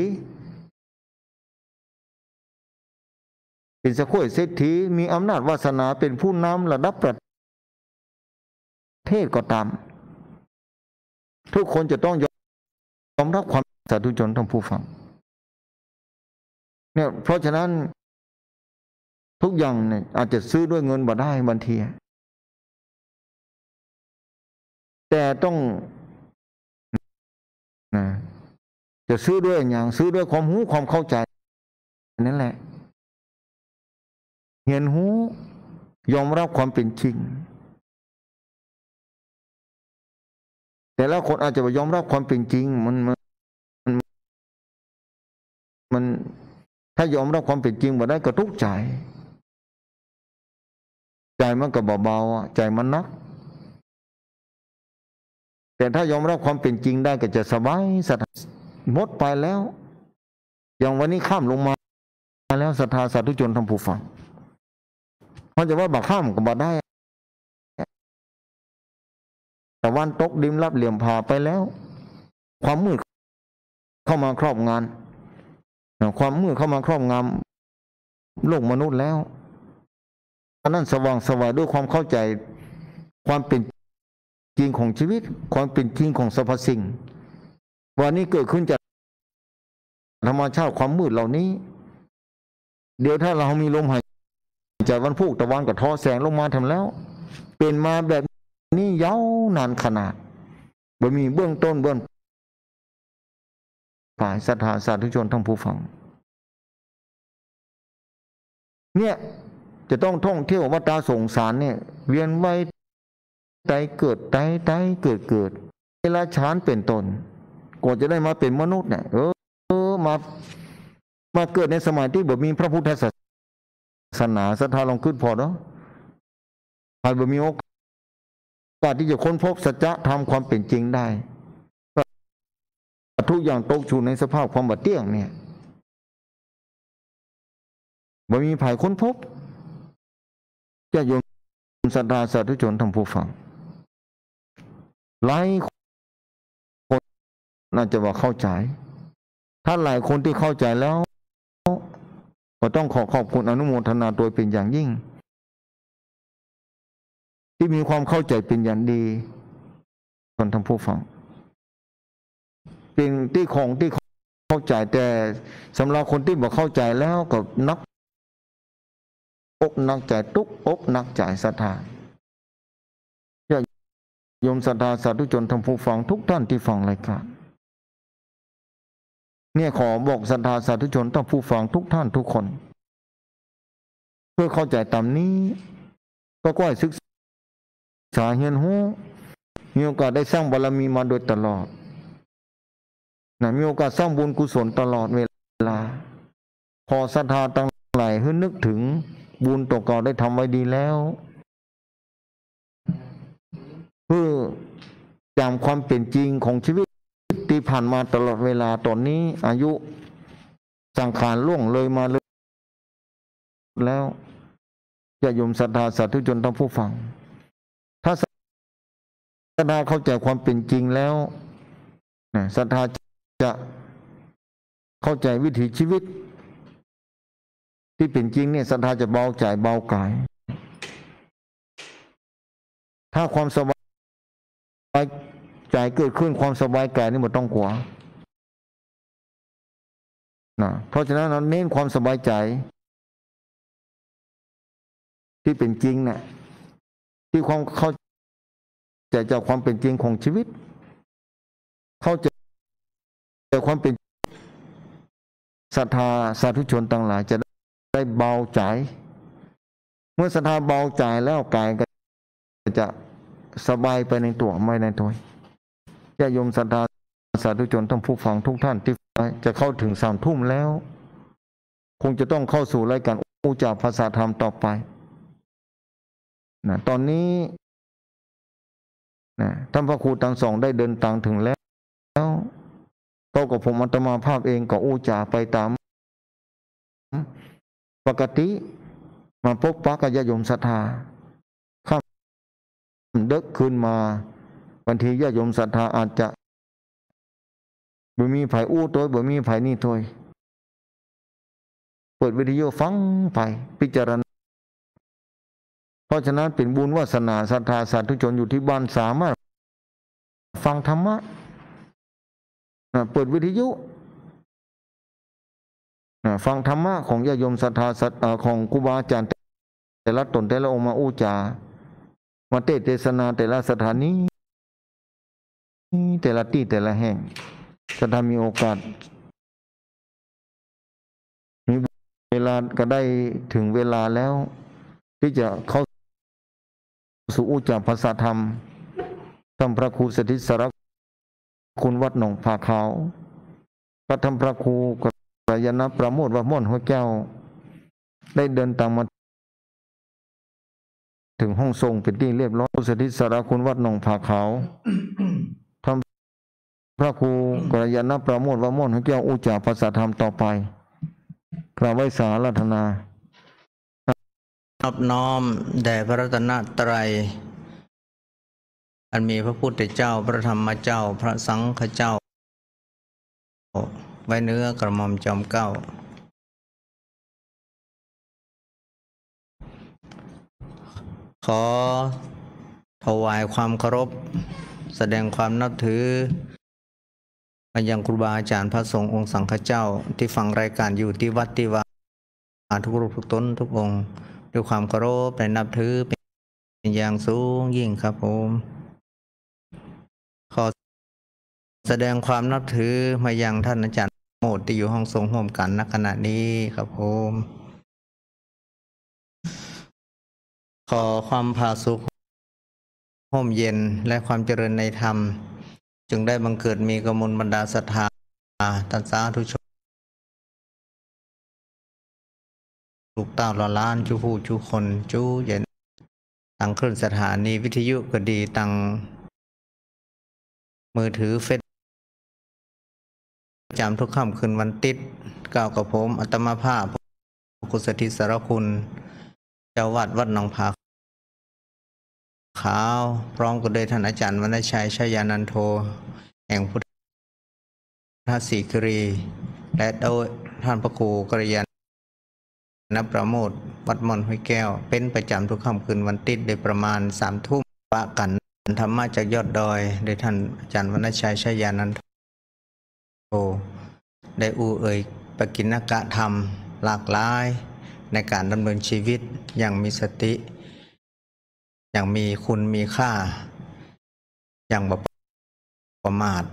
เป็นสกุลเศรษฐีมีอำนาจวาสนาเป็นผู้นำระดับประเทศก็ตาม ทุกคนจะต้องยอมรับความสาธุชนทั้งผู้ฟังเนี่ยเพราะฉะนั้น ทุกอย่างเนี่ยอาจจะซื้อด้วยเงินบ่ได้บางทีแต่ต้องนะจะซื้อด้วยอย่างซื้อด้วยความหูความเข้าใจนั่นแหละเห็นหูยอมรับความเป็นจริง แต่ละคนอาจจะไปยอมรับความเป็นจริงมันมันถ้ายอมรับความเป็นจริงบ่ได้ก็ทุกข์ใจ ใจมันก็เบาๆใจมันนัก แต่ถ้ายอมรับความเป็นจริงได้ก็จะสบายสัทธาหมดไปแล้ว อย่างวันนี้ข้ามลงมาแล้วศรัทธาสาธุชนทำผู้ฟังมันจะว่าบักข้ามก็บ่ได้แต่วันตกดิมรับเหลี่ยมผ่าไปแล้ว ความมืดเข้ามาครอบงาน ความมืดเข้ามาครอบงำโลกมนุษย์แล้ว นนั้นสว่างสวายด้วยความเข้าใจความเป็นจริงของชีวิต ความเป็นจริงของสรรพสิ่ง วันนี้เกิดขึ้นจากธรรมชาติความมืดเหล่านี้ เดี๋ยวถ้าเรามีลมหายใจวันพุกตะวันก็ทอแสงลงมาทำแล้ว เป็นมาแบบนี้ยาวนานขนาดบ่มีเบื้องต้นเบื้องปลายศรัทธาสาธุชนทั้งผู้ฟัง เนี่ย จะต้องท่องเที่ยววัฏสงสารเนี่ย เวียนไว้ไตเกิดไตไตเกิดเกิดเวลาชานเป็นตนกว่าจะได้มาเป็นมนุษย์เนี่ยเออเออมามาเกิดในสมัยที่บ่มีพระพุทธศาสนาศรัทธาลองขึ้นพอเนาะใครบ่มีโอกาสที่จะค้นพบสัจธรรมความเป็นจริงได้ทุกอย่างตกอยู่ในสภาพความบาดเตี้ยงเนี่ยบ่มีภายค้นพบ จะโยมศรัทธาสาธุชนทำผู้ฟังหลายคนน่าจะว่าเข้าใจ ถ้าหลายคนที่เข้าใจแล้ว ก็ต้องขอขอบคุณอนุโมทนาโดยเป็นอย่างยิ่ง ที่มีความเข้าใจเป็นอย่างดีคนทำผู้ฟังเป็นที่ของที่เข้าใจแต่สำหรับคนที่บอกเข้าใจแล้วก็นัก อกนักใจตุกอกนักใจศรัทธาญาติโยมศรัทธาสาธุชนทำผู้ฟังทุกท่านที่ฟังรายการเนี่ยขอบอกศรัทธาสาธุชนต้งผู้ฟังทุกท่านทุกคน เพื่อเข้าใจตามนี้ ก็ก้อยศึกษาเฮียนหูมีโอกาสได้สร้างบารมีมาโดยตลอดนะมีโอกาสสร้างบุญกุศลตลอดเวลา พอศรัทธาตั้งหลายให้นึกถึง บุญตกเก่าได้ทำไว้ดีแล้วเพื่อจำความเป็นจริงของชีวิตที่ผ่านมาตลอดเวลาตอนนี้ อายุสังขารล่วงเลยมาเลยแล้วจะยมศรัทธาสาธุชนทั้งผู้ฟัง ถ้าศรัทธาเข้าใจความเป็นจริงแล้วศรัทธาจะเข้าใจวิถีชีวิต ที่เป็นจริงเนี่ยศรัทธาจะเบาใจเบากาย ถ้าความสบายใจเกิดขึ้นความสบายกายนี่มันต้องกลัวนะเพราะฉะนั้นเราเน้นความสบายใจ ที่เป็นจริงเนะ่ยที่ความเข้าใจจากความเป็นจริงของชีวิต เข้าใจความเป็นศรัทธาสาธุชนต่างหลายจะ ได้เบาใจ เมื่อศรัทธาเบาใจแล้วกายก็จะสบายไปในตัวไม่ในตัวญาโยมศรัทธาสาธุชนทั้งผู้ฟังทุกท่านที่จะเข้าถึงสามทุ่มแล้ว คงจะต้องเข้าสู่รายการอุจาภาษาธรรมต่อไปนะตอนนี้นะท่านพระครูตังสองได้เดินทางถึงแล้วก็กับผมอัตมาภาพเองก็อุจาไปตาม ปกติมาพบปะกับญาโยมศรัทธาข้ามเด็กขึ้นมาบางทีญาโยมศรัทธาอาจจะบ่มีไผอู้ตัวบ่มีไผนี่ตัวเปิดวิทยุฟังไปพิจารณา เพราะฉะนั้นเป็นบุญวาสนาศรัทธาสาธุชนอยู่ที่บ้านสามารถ ฟังธรรมะเปิดวิทยุ ฟังธรรมะของญาโยมศรัทธาของครูบาอาจารย์ แต่ละตนแต่ละองค์มาอู้จามาเทศเทศนาแต่ละสถานีแต่ละที่แต่ละแห่งจะทำมีโอกาส มีเวลาก็ได้ถึงเวลาแล้ว ที่จะเข้าสู่อุจาภาษาธรรมท่านพระครูสถิตสารคุณวัดหนองผาขาวพระธรรมพระครูกรา ยนะประโมทว่าม่อนหัวแก้ว ได้เดินตามมา ถึงห้องทรงเป็นที่เรียบร้อยสถิตสารคุณวัดหนองผาขาวทำพระครูกรยาณประโมทว่าม่อนหัวแก้วอุจจาภาษาธรรมต่อไปกราบไหว้สารัตนา
นอบน้อมแด่พระรัตนตรัย อันมีพระพุทธเจ้า พระธรรมเจ้า พระสังฆเจ้า ไว้เนื้อกระหม่อมจอมเก้า ขอถวายความเคารพ แสดงความนับถือมายังครูบาอาจารย์พระสงฆ์องค์สังฆเจ้าที่ฟังรายการอยู่ที่วัดที่วาทุกรูปทุกตนทุกองค์ด้วยความเคารพและนับถือเป็นอย่างสูงยิ่งครับผม ขอแสดงความนับถือมายังท่านอาจารย์ โมดที่อยู่ห้องทรงร่วมกันณขณะนี้ครับผมขอความผาสุขห่มเย็นและความเจริญในธรรม จึงได้บังเกิดมีกมลบรรดาศรัทธาตันสาธุชนลูกเต้าละล้านจูผู้จูคนจูเย็นตั้งเครื่องสถานีวิทยุก็ดีตั้งมือถือเฟซ จำทุกค่ำคืนวันติดกล่าวกับผมอัตมาภาพกุศธิสารคุณเจ้าวัดวัดหนองผาขาว พร้อมกับโดยท่านอาจารย์วรรณชัยชยานันโท แห่งพุทธศรีครี และโดยท่านพระครูกรยานนประโมทวัดมอนห้วยแก้ว เป็นประจำทุกค่ำคืนวันติดโดยประมาณสามทุ่มปะกันธรรมะจากยอดดอย โดยท่านอาจารย์วรรณชัยชยานันโท ได้อูเอ่ยปกินกะธรรมหลากหลาย ในการดำเนินชีวิตอย่างมีสติ อย่างมีคุณมีค่า อย่างบประมาท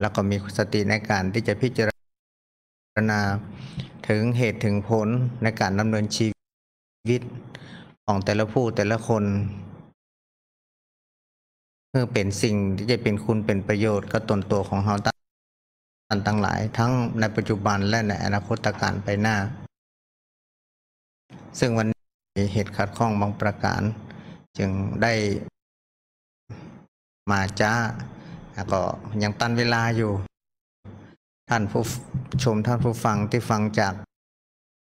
แล้วก็มีสติในการที่จะพิจารณาถึงเหตุถึงผลในการดำเนินชีวิตของแต่ละผู้แต่ละคนเพื่อเป็นสิ่งที่จะเป็นคุณเป็นประโยชน์กับตนตัวของเรา ท่านทั้งหลายทั้งในปัจจุบันและในอนาคตการไปหน้า ซึ่งวันนี้เหตุขัดข้องบางประการ จึงได้มาจ้าก็ยังตันเวลาอยู่ ท่านผู้ชมท่านผู้ฟังที่ฟังจาก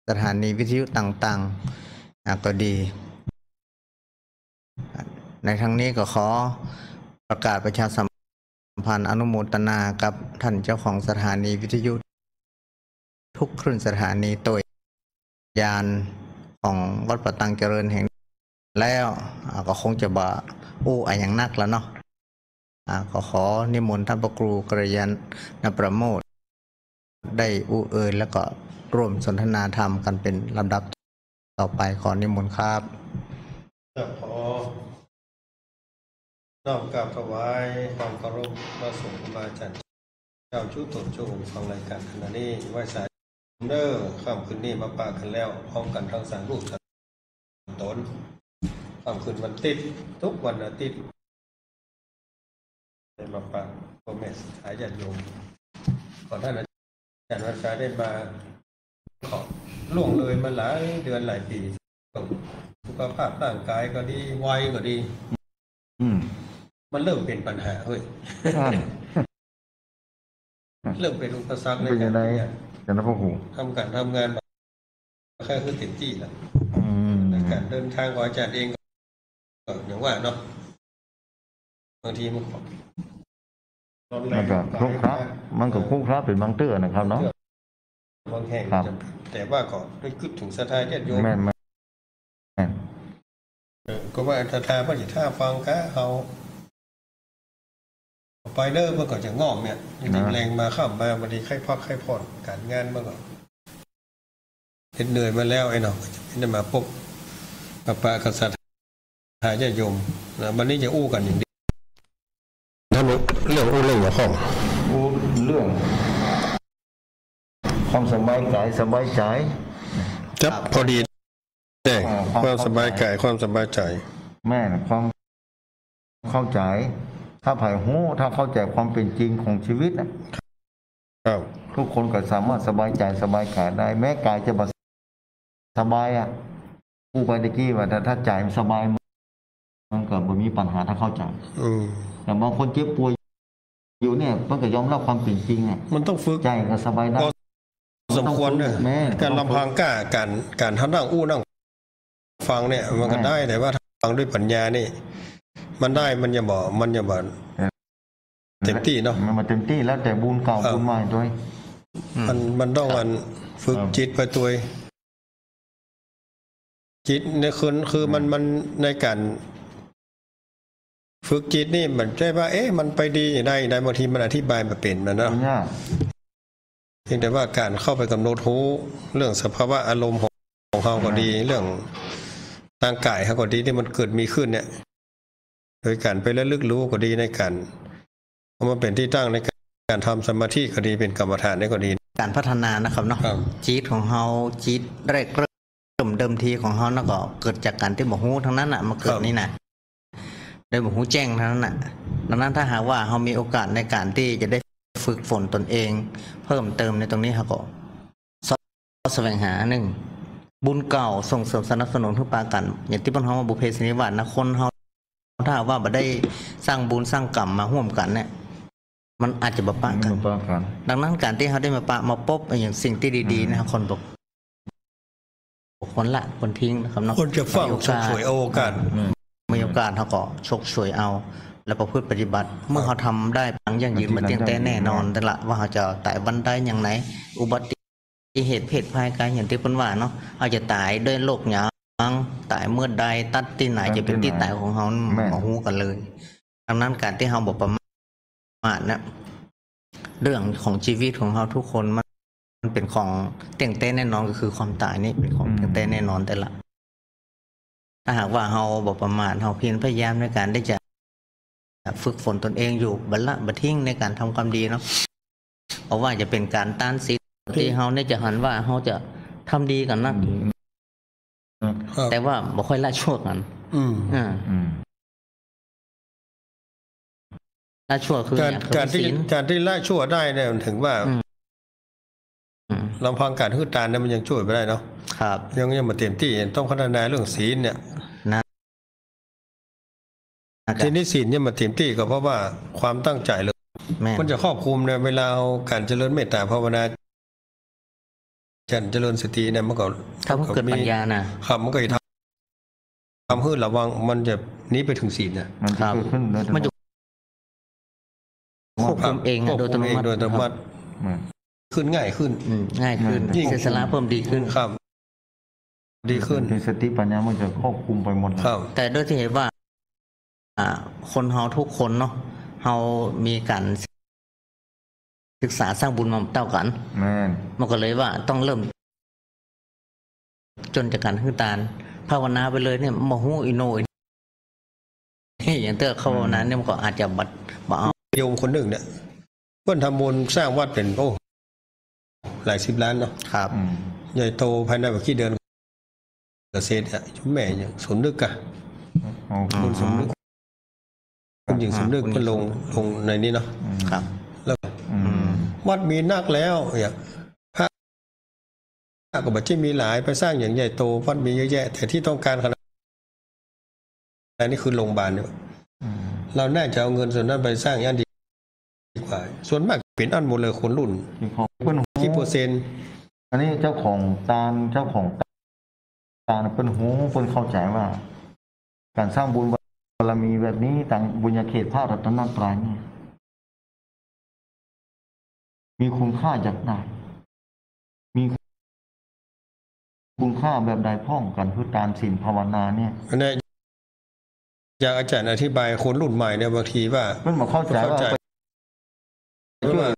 สถานีวิทยุต่างๆก็ดี ในครั้งนี้ก็ขอประกาศประชาสัม พันธ์อนุโมทนากับท่านเจ้าของสถานีวิทยุ ทุกคลื่นสถานีตัวยานของวัดประตังเจริญแห่ง แล้วก็คงจะบ่อู้อะอย่างนักแล้วเนาะะก็ขอนิมนต์ท่านพระครูกระยันนประโมทได้อู้เอ่ยแล้วก็ร่วมสนทนาธรรมกันเป็นลำดับต่อไปขอนิมนต์ครับ
น้อมกราบถวายความเคารพมาส่งครูบาอาจารย์เจ้าชุดตนชูฟังรายการขณะนี้ไหว้สายเด้อข้ามคืนนี้มาปากันแล้วพร้อมกันทั้งสามรูปตนข้ามคืนวันติดทุกวันอาทิตย์ได้มาปาพ่อแม่สายญาติโยมขอท่านอาจารย์วัชชาได้มาขอล่วงเลยมาหลายเดือนหลายปีสุขภาพร่างกายก็ดีวัยก็ดี
อืม
มันเริ่มเป็นปัญหาเฮ้ย
ใช่
เริ่มเป็นอุปสรรคใน
เป็น
กา
ยั
รง
ไง
ทำงาน
จันทพระครู
ทำการทำงานแบบแค่คือเต็มที่แล้ว
อืม
ในการเดินทางของอาจารย์เองก็อย่างว่าเนาะบางทีมันก็ร้อนแร
มัน
ง
ก็คลุกคละมันก็คลุกคละเป็นบางเตื้อนะครับเนาะ
บางแห่ง
ครับ
จะแต่ว่าก็ได้คิดถึงสถานญาติโยม
แม่นแม่นแม่น
เออก็ว่าถ้าทาพระจิตท่าฟังก็เอา ไปเด้อมันก็จะงอกเนี่ยจริงๆแรงมาข้ามมาบางทีไข้พักไข้ผ่อนการงานมันก็เห็นเหนื่อยมาแล้วไอ้หนอไม่ได้มาพบกับปากษัตริย์หาญาติโยมนะวันนี้จะอู้กันอย่างนี้ท่านเรื่องอู้เรื่องหัวข้อง
พูดเรื่องความสบายกายสบายใจ
จับพอดีแจ้ง
อ่า
ความสบายกายความสบายใจ
แม่นความเข้าใจ ถ้าไผ่หู้ถ้าเข้าใจความเป็นจริงของชีวิตน่ะ
ครับ
ทุกคนก็สามารถสบายใจสบายกายได้ แม้กายจะบสบายอะผู้ไปตะกี้ว่าถ้าถ้าใจมันสบายมันก็บ่มีปัญหาถ้าเข้าใจ
อืม
แต่บางคนเจ็บป่วยอยู่เนี่ยมันก็ยอมรับความเป็นจริงอะ
มันต้องฝึก
ใจก็สบายได้
ก็สมควรเนี่ย
แม่
การลำพังกล้าการการท่านั่งอู้นั่ง ฟังเนี่ย มันก็ได้แต่ว่าถ้าฟังด้วยปัญญานี่ มันได้มันอย่าบอกมันอย่าบอกเต็มที่เนาะ
มันมาเต็มที่แล้วแต่บุญเก่า
ครับ
บุญใหม่ด้วย
มันมันต้องมันฝึก
ครับ
จิตไปตัวเองจิตเนี่ยคือคือมันมันในการฝึกจิตนี่มันใช่ว่า เอ๊ะ มันไปดีอย่างไรได้บางทีมันอธิบายมาเป็นนะเนาะ
ปัญญา
เพียงแต่ว่าการเข้าไปกำหนดรู้เรื่องสภาวะอารมณ์ของของเขาก็ดี เรื่องทางกายเขาก็ดีที่มันเกิดมีขึ้นเนี่ย โดยการไประลึกรู้ก็ดีในการเอามาเป็นที่ตั้งในการการทำสมาธิก็ดีเป็นกรรมฐานนี่ก็ดี
การพัฒนานะครับเนาะ
ครับ
จีตของเฮาจีตแรกเริ่มเดิมทีของเฮานั่นก็เกิดจากการที่บอกฮู้ทั้งนั้นอะมาเกิดนี่นะได้บอกฮู้แจ้งทั้งนั้นอะดังนั้นถ้าหากว่าเฮามีโอกาสในการที่จะได้ฝึกฝนตนเอง เพิ่มเติมในตรงนี้เฮาก็สแสวงหาหนึ่งบุญเก่าส่งเสริมสนับสนุนทุกปากันอย่างที่เพิ่นเฮาว่าบุพเพสนิวาสนะคนเฮา ถ้าหากว่าบ่ได้สร้างบุญสร้างกรรมมาร่วมกันเนี่ยมันอาจจะบ่ปะกัน
มันปากัน
ดังนั้นการที่เขาได้มาปะมาพบอย่างสิ่งที่ดีๆนะครับคนบอกคนละคนทิ้งนะครับเนาะ
คนจะฟัง
มีโอ
ชก
กาส
สวยเอาโอกาส
มีโอกาสเขาก็ชกช่วยเอา แล้วประพฤติปฏิบัติ เมื่อเขาทำได้ปังยั่งยืนมาเตียงแต่แน่นอนแต่ละว่าเขาจะตายวันใดอย่างไหน อุบัติเหตุเพศภัยกายอย่างที่เพิ่นว่าเนาะเขาจะตายด้วยโรคหยั งตายเมื่อใดตัดที่ไหนจะเป็นที่ตายของเขา
แม่น
หมอหูกันเลยดังนั้นการที่เขาบอกประมาทนะเรื่องของชีวิตของเขาทุกคนมันมันเป็นของเตียงเต้แน่นอนก็คือความตายนี่เป็นของเตียงเต้แน่นอนแต่ละ ถ้าหากว่าเราบอกประมาทเราเพียรพยายามในการได้จะฝึกฝนตนเองอยู่บัลละบัดทิ้งในการทำความดีเนาะเพราะว่าจะเป็นการต้านสิทธิ์ที่เราเนี่ยจะหันว่าเราจะทำดีกันนะ
ครับ
แต่ว่าบ่ค่อยละชั่วกัน
อืม
อ่า
อืม
ละชั่วคือ
การ
เนี่ยคือ
การที่
ศีล
การที่ละชั่วได้เนี่ยมันถึงว่า
อืมอืม
ลำพังการหืดตานเนี่ยมันยังช่วยไม่ได้เนาะ
ครับ
ยังยังมาเต็มที่ต้องพัฒนาเรื่องศีลเนี่ย
นะ
ทีนี้ศีลเนี่ยมาเต็มที่ก็เพราะว่าความตั้งใจเลย
แม่น
มันจะครอบคลุมเนี่ยเวลาเอาการเจริญเมตตาภาวนา จันเจริญสติเนี่ยมันก็
ถ้าเกิดปัญญานะ
ครับมันก็จะทำทำให้ระวังมันจะหนี้ไปถึงศีลนะ
มันจะเกิดขึ้นโดย
มันจะควบคุมเอง
คว
อะ
บ
โดยอั
คุ
ต
ม
โน
เอง
มัติ
โดยอัตโนมัติ
แม่น
ขึ้นง่ายขึ้น
อืมง่ายขึ้น
ยิ่ง
เสสละเพิ่มดีขึ้น
ครับ ดีขึ้น
มีสติปัญญามันจะครอบคุมไปหมดเลย
ครับ
แต่ด้วยที่เห็นว่าอ่าคนเฮาทุกคนเนาะเฮามีการ ศึกษาสร้างบุญมาเต้ากัน
แม่น
มันก็เลยว่าต้องเริ่ม จนจากการฮือตานภาวนาไปเลยเนี่ยมหูอิโนอินี่อย่างเตอเข้าภาวนาเนี่ยมันก็อาจจะบัดบ่เอา
โยมคนหนึ่งเนี่ยเพื่อนทำบุญสร้างวัดเป็นโอ้หลายสิบล้านเนาะ
ครับ
อืม
ใหญ่โตภายในแบบขี้เดินเกษตรอะชุมแม่อย่างสมนึกอะ
เอา
คุณสมนึกคุณหญิงสมนึก
คุณหญิง
เพิ่นลงลงในนี้เนาะ
ครับ
แล้ว
อืม
วัดมีนักแล้วอย่างพระก็บอกที่มีหลายไปสร้างอย่างใหญ่โตวัดมีเยอะแยะ แต่ที่ต้องการขนาดนี้คือโรงพยาบาลเนี่ยเราน่าจะเอาเงินส่วนนั้นไปสร้างย่านดีกว่า ส่วนมากเป็นอันหมดเลยคนรุ่น
ที่เขาเพิ่น
กี่เป
หู
อร์เซ็นต์
อันนี้เจ้าของตาเจ้าของตาเพิ่นหูเพิ่นเข้าใจว่า การสร้างบุญบารมีแบบนี้ต่างบุญญาเขตพระรัตนตรัยเนี่ย มีคุณค่าจากใดมีคุณค่าแบบใดพ้องกันคือตานศีลภาวนาเนี่ย
อันนี้อยากอาจารย์อธิบายคนรุ่นใหม่เนี่ยบางทีว่า
เพิ่นบอกเข้าใจว่า
เข้าใจว่า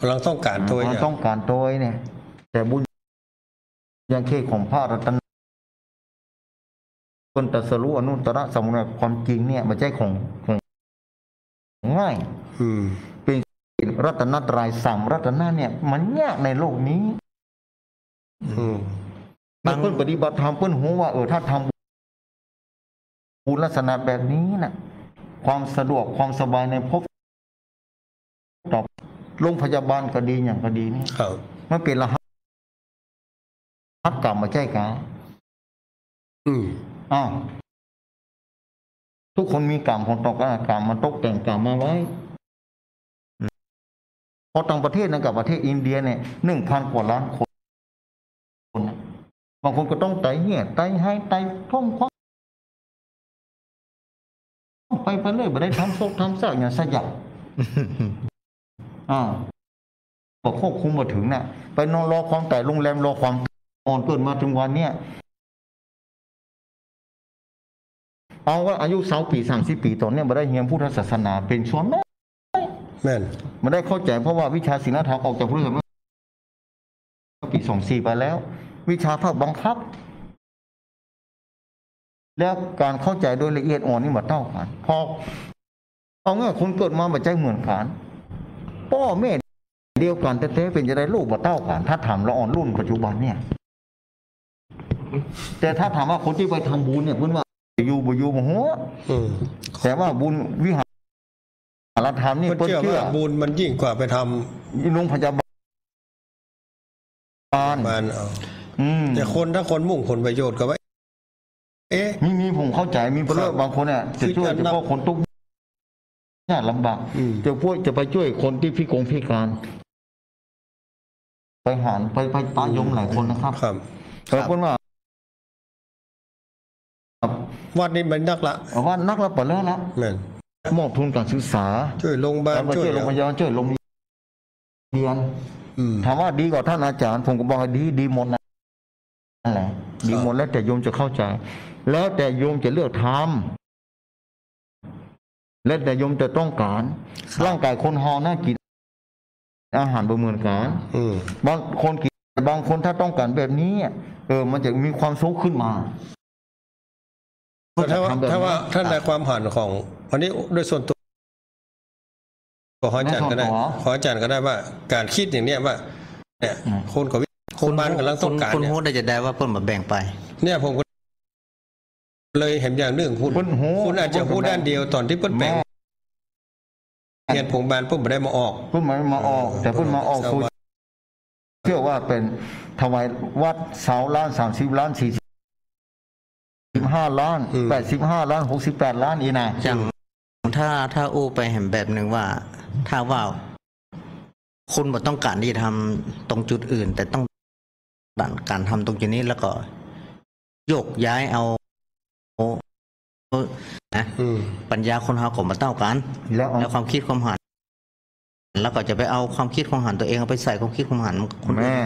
กำลังต้องการตัว
มัน
อย่าง
ต้องการตัวเนี่ย แต่บุญญาเขตของพระรัตนคนตรัสรู้อนุตตรสมุนความจริงเนี่ยมันใช่ของของง่าย
อืม
รัตนตรัยสามรัตนะเนี่ย มันยากในโลกนี้
อืม
บาง
เพื่อนปฏิบัติธรรมเพื่อนหูว่า เออถ้าทำบุญลักษณะแบบนี้นะความสะดวกความสบายในภพต่อโรงพยาบาลก็ดีอย่างก็ดีนี่
ครับ
มันเป็นรหัสกรรมมาใช่กา
อืม
อ้าวทุกคนมีกรรมของตกกรรมมันตกแต่งกรรมมาไว้ เพราะต่างประเทศนะกับประเทศอินเดียเนี่ยหนึ่งพันกว่าล้านคนบางคนก็ต้องไตเหี้ยไตให้ไตท่มคว้างไปไปเลยไม่ได้ทำโซกทำซากอย่างสยบอ้าบอกควบคุมมาถึงน่ะ ไปนอนรอความแต่โรงแรมรอความอ่อนเกินมาถึงวันเนี้ยเอาว่าอายุสาวปีสามสิบปีตอนเนี้ยมาได้เฮียนพุทธศาสนาเป็นส่วนแม่
แม่น
มาได้เข้าใจเพราะว่าวิชาศีลธรรมออกจากพุทธศาสนาปีสองสี่ไปแล้ว วิชาภาคบังคับ แล้วการเข้าใจโดยละเอียดอ่อนนี่มาเท่ากันพอเอาง่ายคนเกิดมาแบบใจเหมือนกันพ่อแม่เดียวกันแต่ๆเป็นจะได้ลูกมาเต้ากันถ้าถามละอ่อนรุ่นปัจจุบันเนี่ย แต่ถ้าถามว่าคนที่ไปทำบุญเนี่ยเพื่อนว่าอยู่บ่อยู่บ่หัว
อืม
แต่ว่าบุญวิหาร ธรรมนี่
มัน
เพิ่น
เชื่อ
เชื่อ
ว่าบุญมันยิ่งกว่าไปทำ
โรงพยาบาล
บ้านเอา
อืม
แต่คนถ้าคนมุ่งผลประโยชน์ก็ว่าเอ๊ะ
มีมีผมเข้าใจมีเพื่
ครั
อบบางคนเนี่ยจะช่วย
คือ
เฉ
จะนับ
พาะคนทุกข์ยากลำบาก
อืม
จะพวกจะไปช่วยคนที่พิกงพิการ ไปหารไปไปตายมหลายคนนะครับ
ครับ
แต่คนว่า
วัดนี้มันนักละ
ว่านักละปะแล้วละ
แม่น
มอบทุนการศึกษา
ช่วยโรงพยาบาล
แล้วก็
ช่วย
ช่วยโรงพยาบาลช่วยโรงเรียน
อืม
ถามว่าดีกว่าท่านอาจารย์ ผมก็บอกว่าดีดีหมดนะนั่นแหละดีหมดแล้วแต่โยมจะเข้าใจ แล้วแต่โยมจะเลือกทำแล้วแต่โยมจะต้องการ ร่างกายคนหอน่ากินอาหารประเมินการ
อืม
บางคนกินบางคนถ้าต้องการแบบนี้เออ มันจะมีความสุขขึ้นมา
แต่ถ้าว่า
ทำแบบ
ถ้าว่า
นั้น
ท่านในความผ่านของ วันนี้โดยส่วนตัวขออาจารย์ก็ได้
ขอ
ขออาจารย์ก็ได้ว่า การคิดอย่างเนี้ยว่าเนี่ย
อืม
คนกับวิคนบ้านกำลังต้องการ
คุณ
เนี่ย
ฮู้ได้จะได้ว่าเพิ่นมาแบ่งไป
เนี่ยผมก็เลยเห็นอย่างหนึ่งคุณ
เพิ่นหู
คุณอาจจะพูดด้านเดียวตอนที่เพิ่นแบ่ง
แม่
เรียนผงบานเพิ่นไม่ได้มาออก
เพิ่นมามาออก แต่เพิ่นมาออกคือเชื่อว่าเป็นถวายวัดเสาล้านสามสิบล้านสี่สิบห้าล้าน
อืม
แปดสิบห้าล้านหกสิบแปดล้านอีนะ
อย่าง ถ้าถ้าอู้ไปเห็นแบบหนึ่งว่า ถ้าว่าคุณบ่ต้องการที่จะทำตรงจุดอื่น แต่ต้องการการทำตรงจุดนี้แล้วก็โยกย้ายเอานะ
อืม
ปัญญาคนเฮาก็มาเต้ากัน
แล้วเอา
แล้วความคิดความหัน แล้วก็จะไปเอาความคิดความหันตัวเองเอาไปใส่ความคิดความหันคนอื่
แม่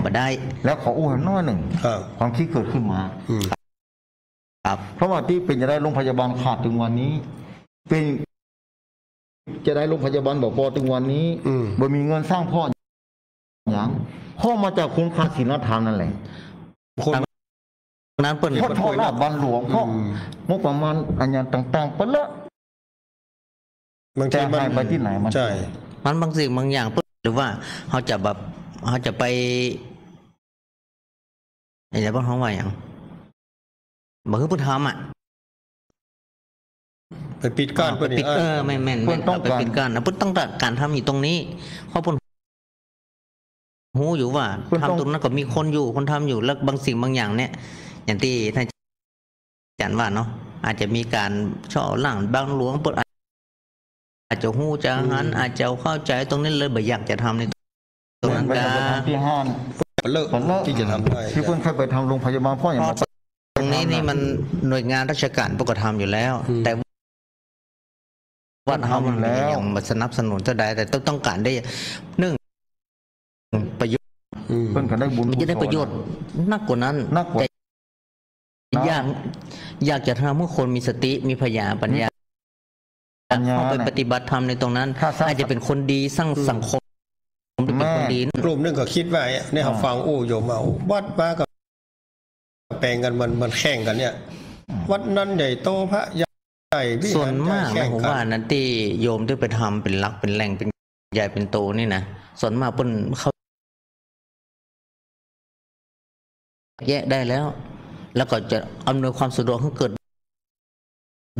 นมาได้
แล้วขออู้ให้น้อยหนึ่ง
ครับ
ความคิดเกิดขึ้นมา
อืม
ครับ
เพราะว่าที่เป็นจะได้โรงพยาบาลขาดถึงวันนี้ เป็นจะได้โรงพยาบาลบอกพอถึงวันนี้
อืม
บ่มีเงินสร้างพ่ออย่างพ่อมาจากคุณค่าศีลธรรมนั่นแหละ
คน
นั้นเปิ้น
เพราะพ่อราชบันหลวงเพราะ
อืม
งบประมาณอันอย่างต่างๆไปละ
บางที
แต่
มัน
หายไปที่ไหนมัน
ใช่
มันบางสิ่งบางอย่างเปิ้นหรือว่าเขาจะแบบเขาจะไปอะไรบ้างเขาว่าอย่าง บอกคือเพิ่นทำอะ
ไปปิดกั้น
ไป
เพิ่น
ปิ
นี่
ดเออไม่แม่น
เพิ่
แม่น
นต้อง
ไป
การ
ปิดกันนะเพิ่นต้องการทำอยู่ตรงนี้เพราะเพิ่นหูอยู่ว่า
เพิ่นต้อง
ทำตรงนั้นก็มีคนอยู่คนทำอยู่แล้วบางสิ่งบางอย่างเนี่ย อย่างที่ท่านอาจารย์ว่าเนาะอาจจะมีการช่อล่างบางหลวงเปิดอาจจะหูจะหันอาจจะเข้าใจตรงนี้เลยบ่อยากจะทำในตรงนั้น
ไป
ก็
ทำที่ห้าน
เลิก
ผลเลิก
ที่จะทำได้
ที่เพิ่นเคยไปทำโรงพยาบาลพ่ออย่า
ง นี้นี่มันหน่วยงานราชการปกติทำอยู่แล้ว แต่วัดเฮามันยังมาสนับสนุนเท่าใดแต่ต้องต้องการได้หนึ่งประโยชน์
อืม
เพิ่นก็ได้บุญ
มันจะได้ประโยชน์นักกว่านั้น
นักกว่า
แต่อยากอยากจะทำให้คนมีสติมีปัญญาปัญญา
ปัญญา
เข้าไป
เนี่ย
ปฏิบัติธรรมในตรงนั้น
ถ้าสร้าง
อาจจะเป็นคนดีสร้างสังคมเป็นคนดี
กลุ่มหนึงก็คิดว่าเนี่ยเขาฟังอู้โยมเอาวัดมากับ แปลงกันมันมันแข่งกันเนี่ย วัดนั้นใหญ่โตพระใหญ่วิหร
ส่วนมาก
ใหญ่
นะ
แข่ง
ผม
กัน
ว่านั้นที่โยมที่ไปทำเป็นหลักเป็นแหล่งเป็นใหญ่เป็นโตนี่นะส่วนมากเปิ้นเขาแยกได้แล้ว แล้วก็จะอำนวยความสะดวกให้เกิด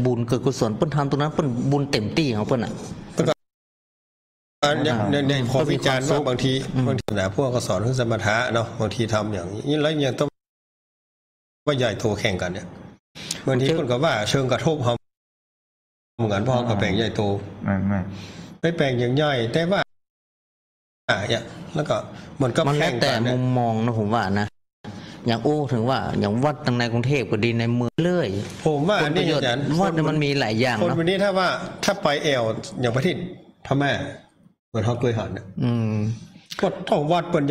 บุญเกิดกุศลเปิ้นทำตรงนั้นเปิ้นบุญเต็มที่ของเปิ้นอะ
อันเนี้ยในในพอ
ก็มี
วิจารณ์
ความสุ
ว่า
ข
บางทีบางทีนะพวกก็สอนเรื่องสมถะเนาะบางทีทำอย่างนี้แล้วยังต้อง ว่าใหญ่โตแข่งกันเนี่ยบางทีคนก็ว่า เชิงกระทบเขาเหมือนพ่อกับแปลงใหญ่โต
ไม่ไม่
ไม่แปลงอย่างย่อยแต่ว่าอ่าเนี่ยแล้วก็มันก็
มันแล้ว
แข่ง
แต่
กันเนี่
มุ
ย
มมองนะผมว่านะอย่างอู้ถึงว่าอย่างวัดทางในกรุงเทพก็ดีในเมืองเรื่อย
ผมว่า
ผลประโยชน์
อาจารย์
วัดเนี่ยมันมีหลายอย่าง
คน
เนาะ
วันนี้ถ้าว่า ถ้าไปแอลอย่างประเทศพม่าเหมือนเขาเคยหันเนี่ย
อืม
ก็ต้องวัดเปิ้น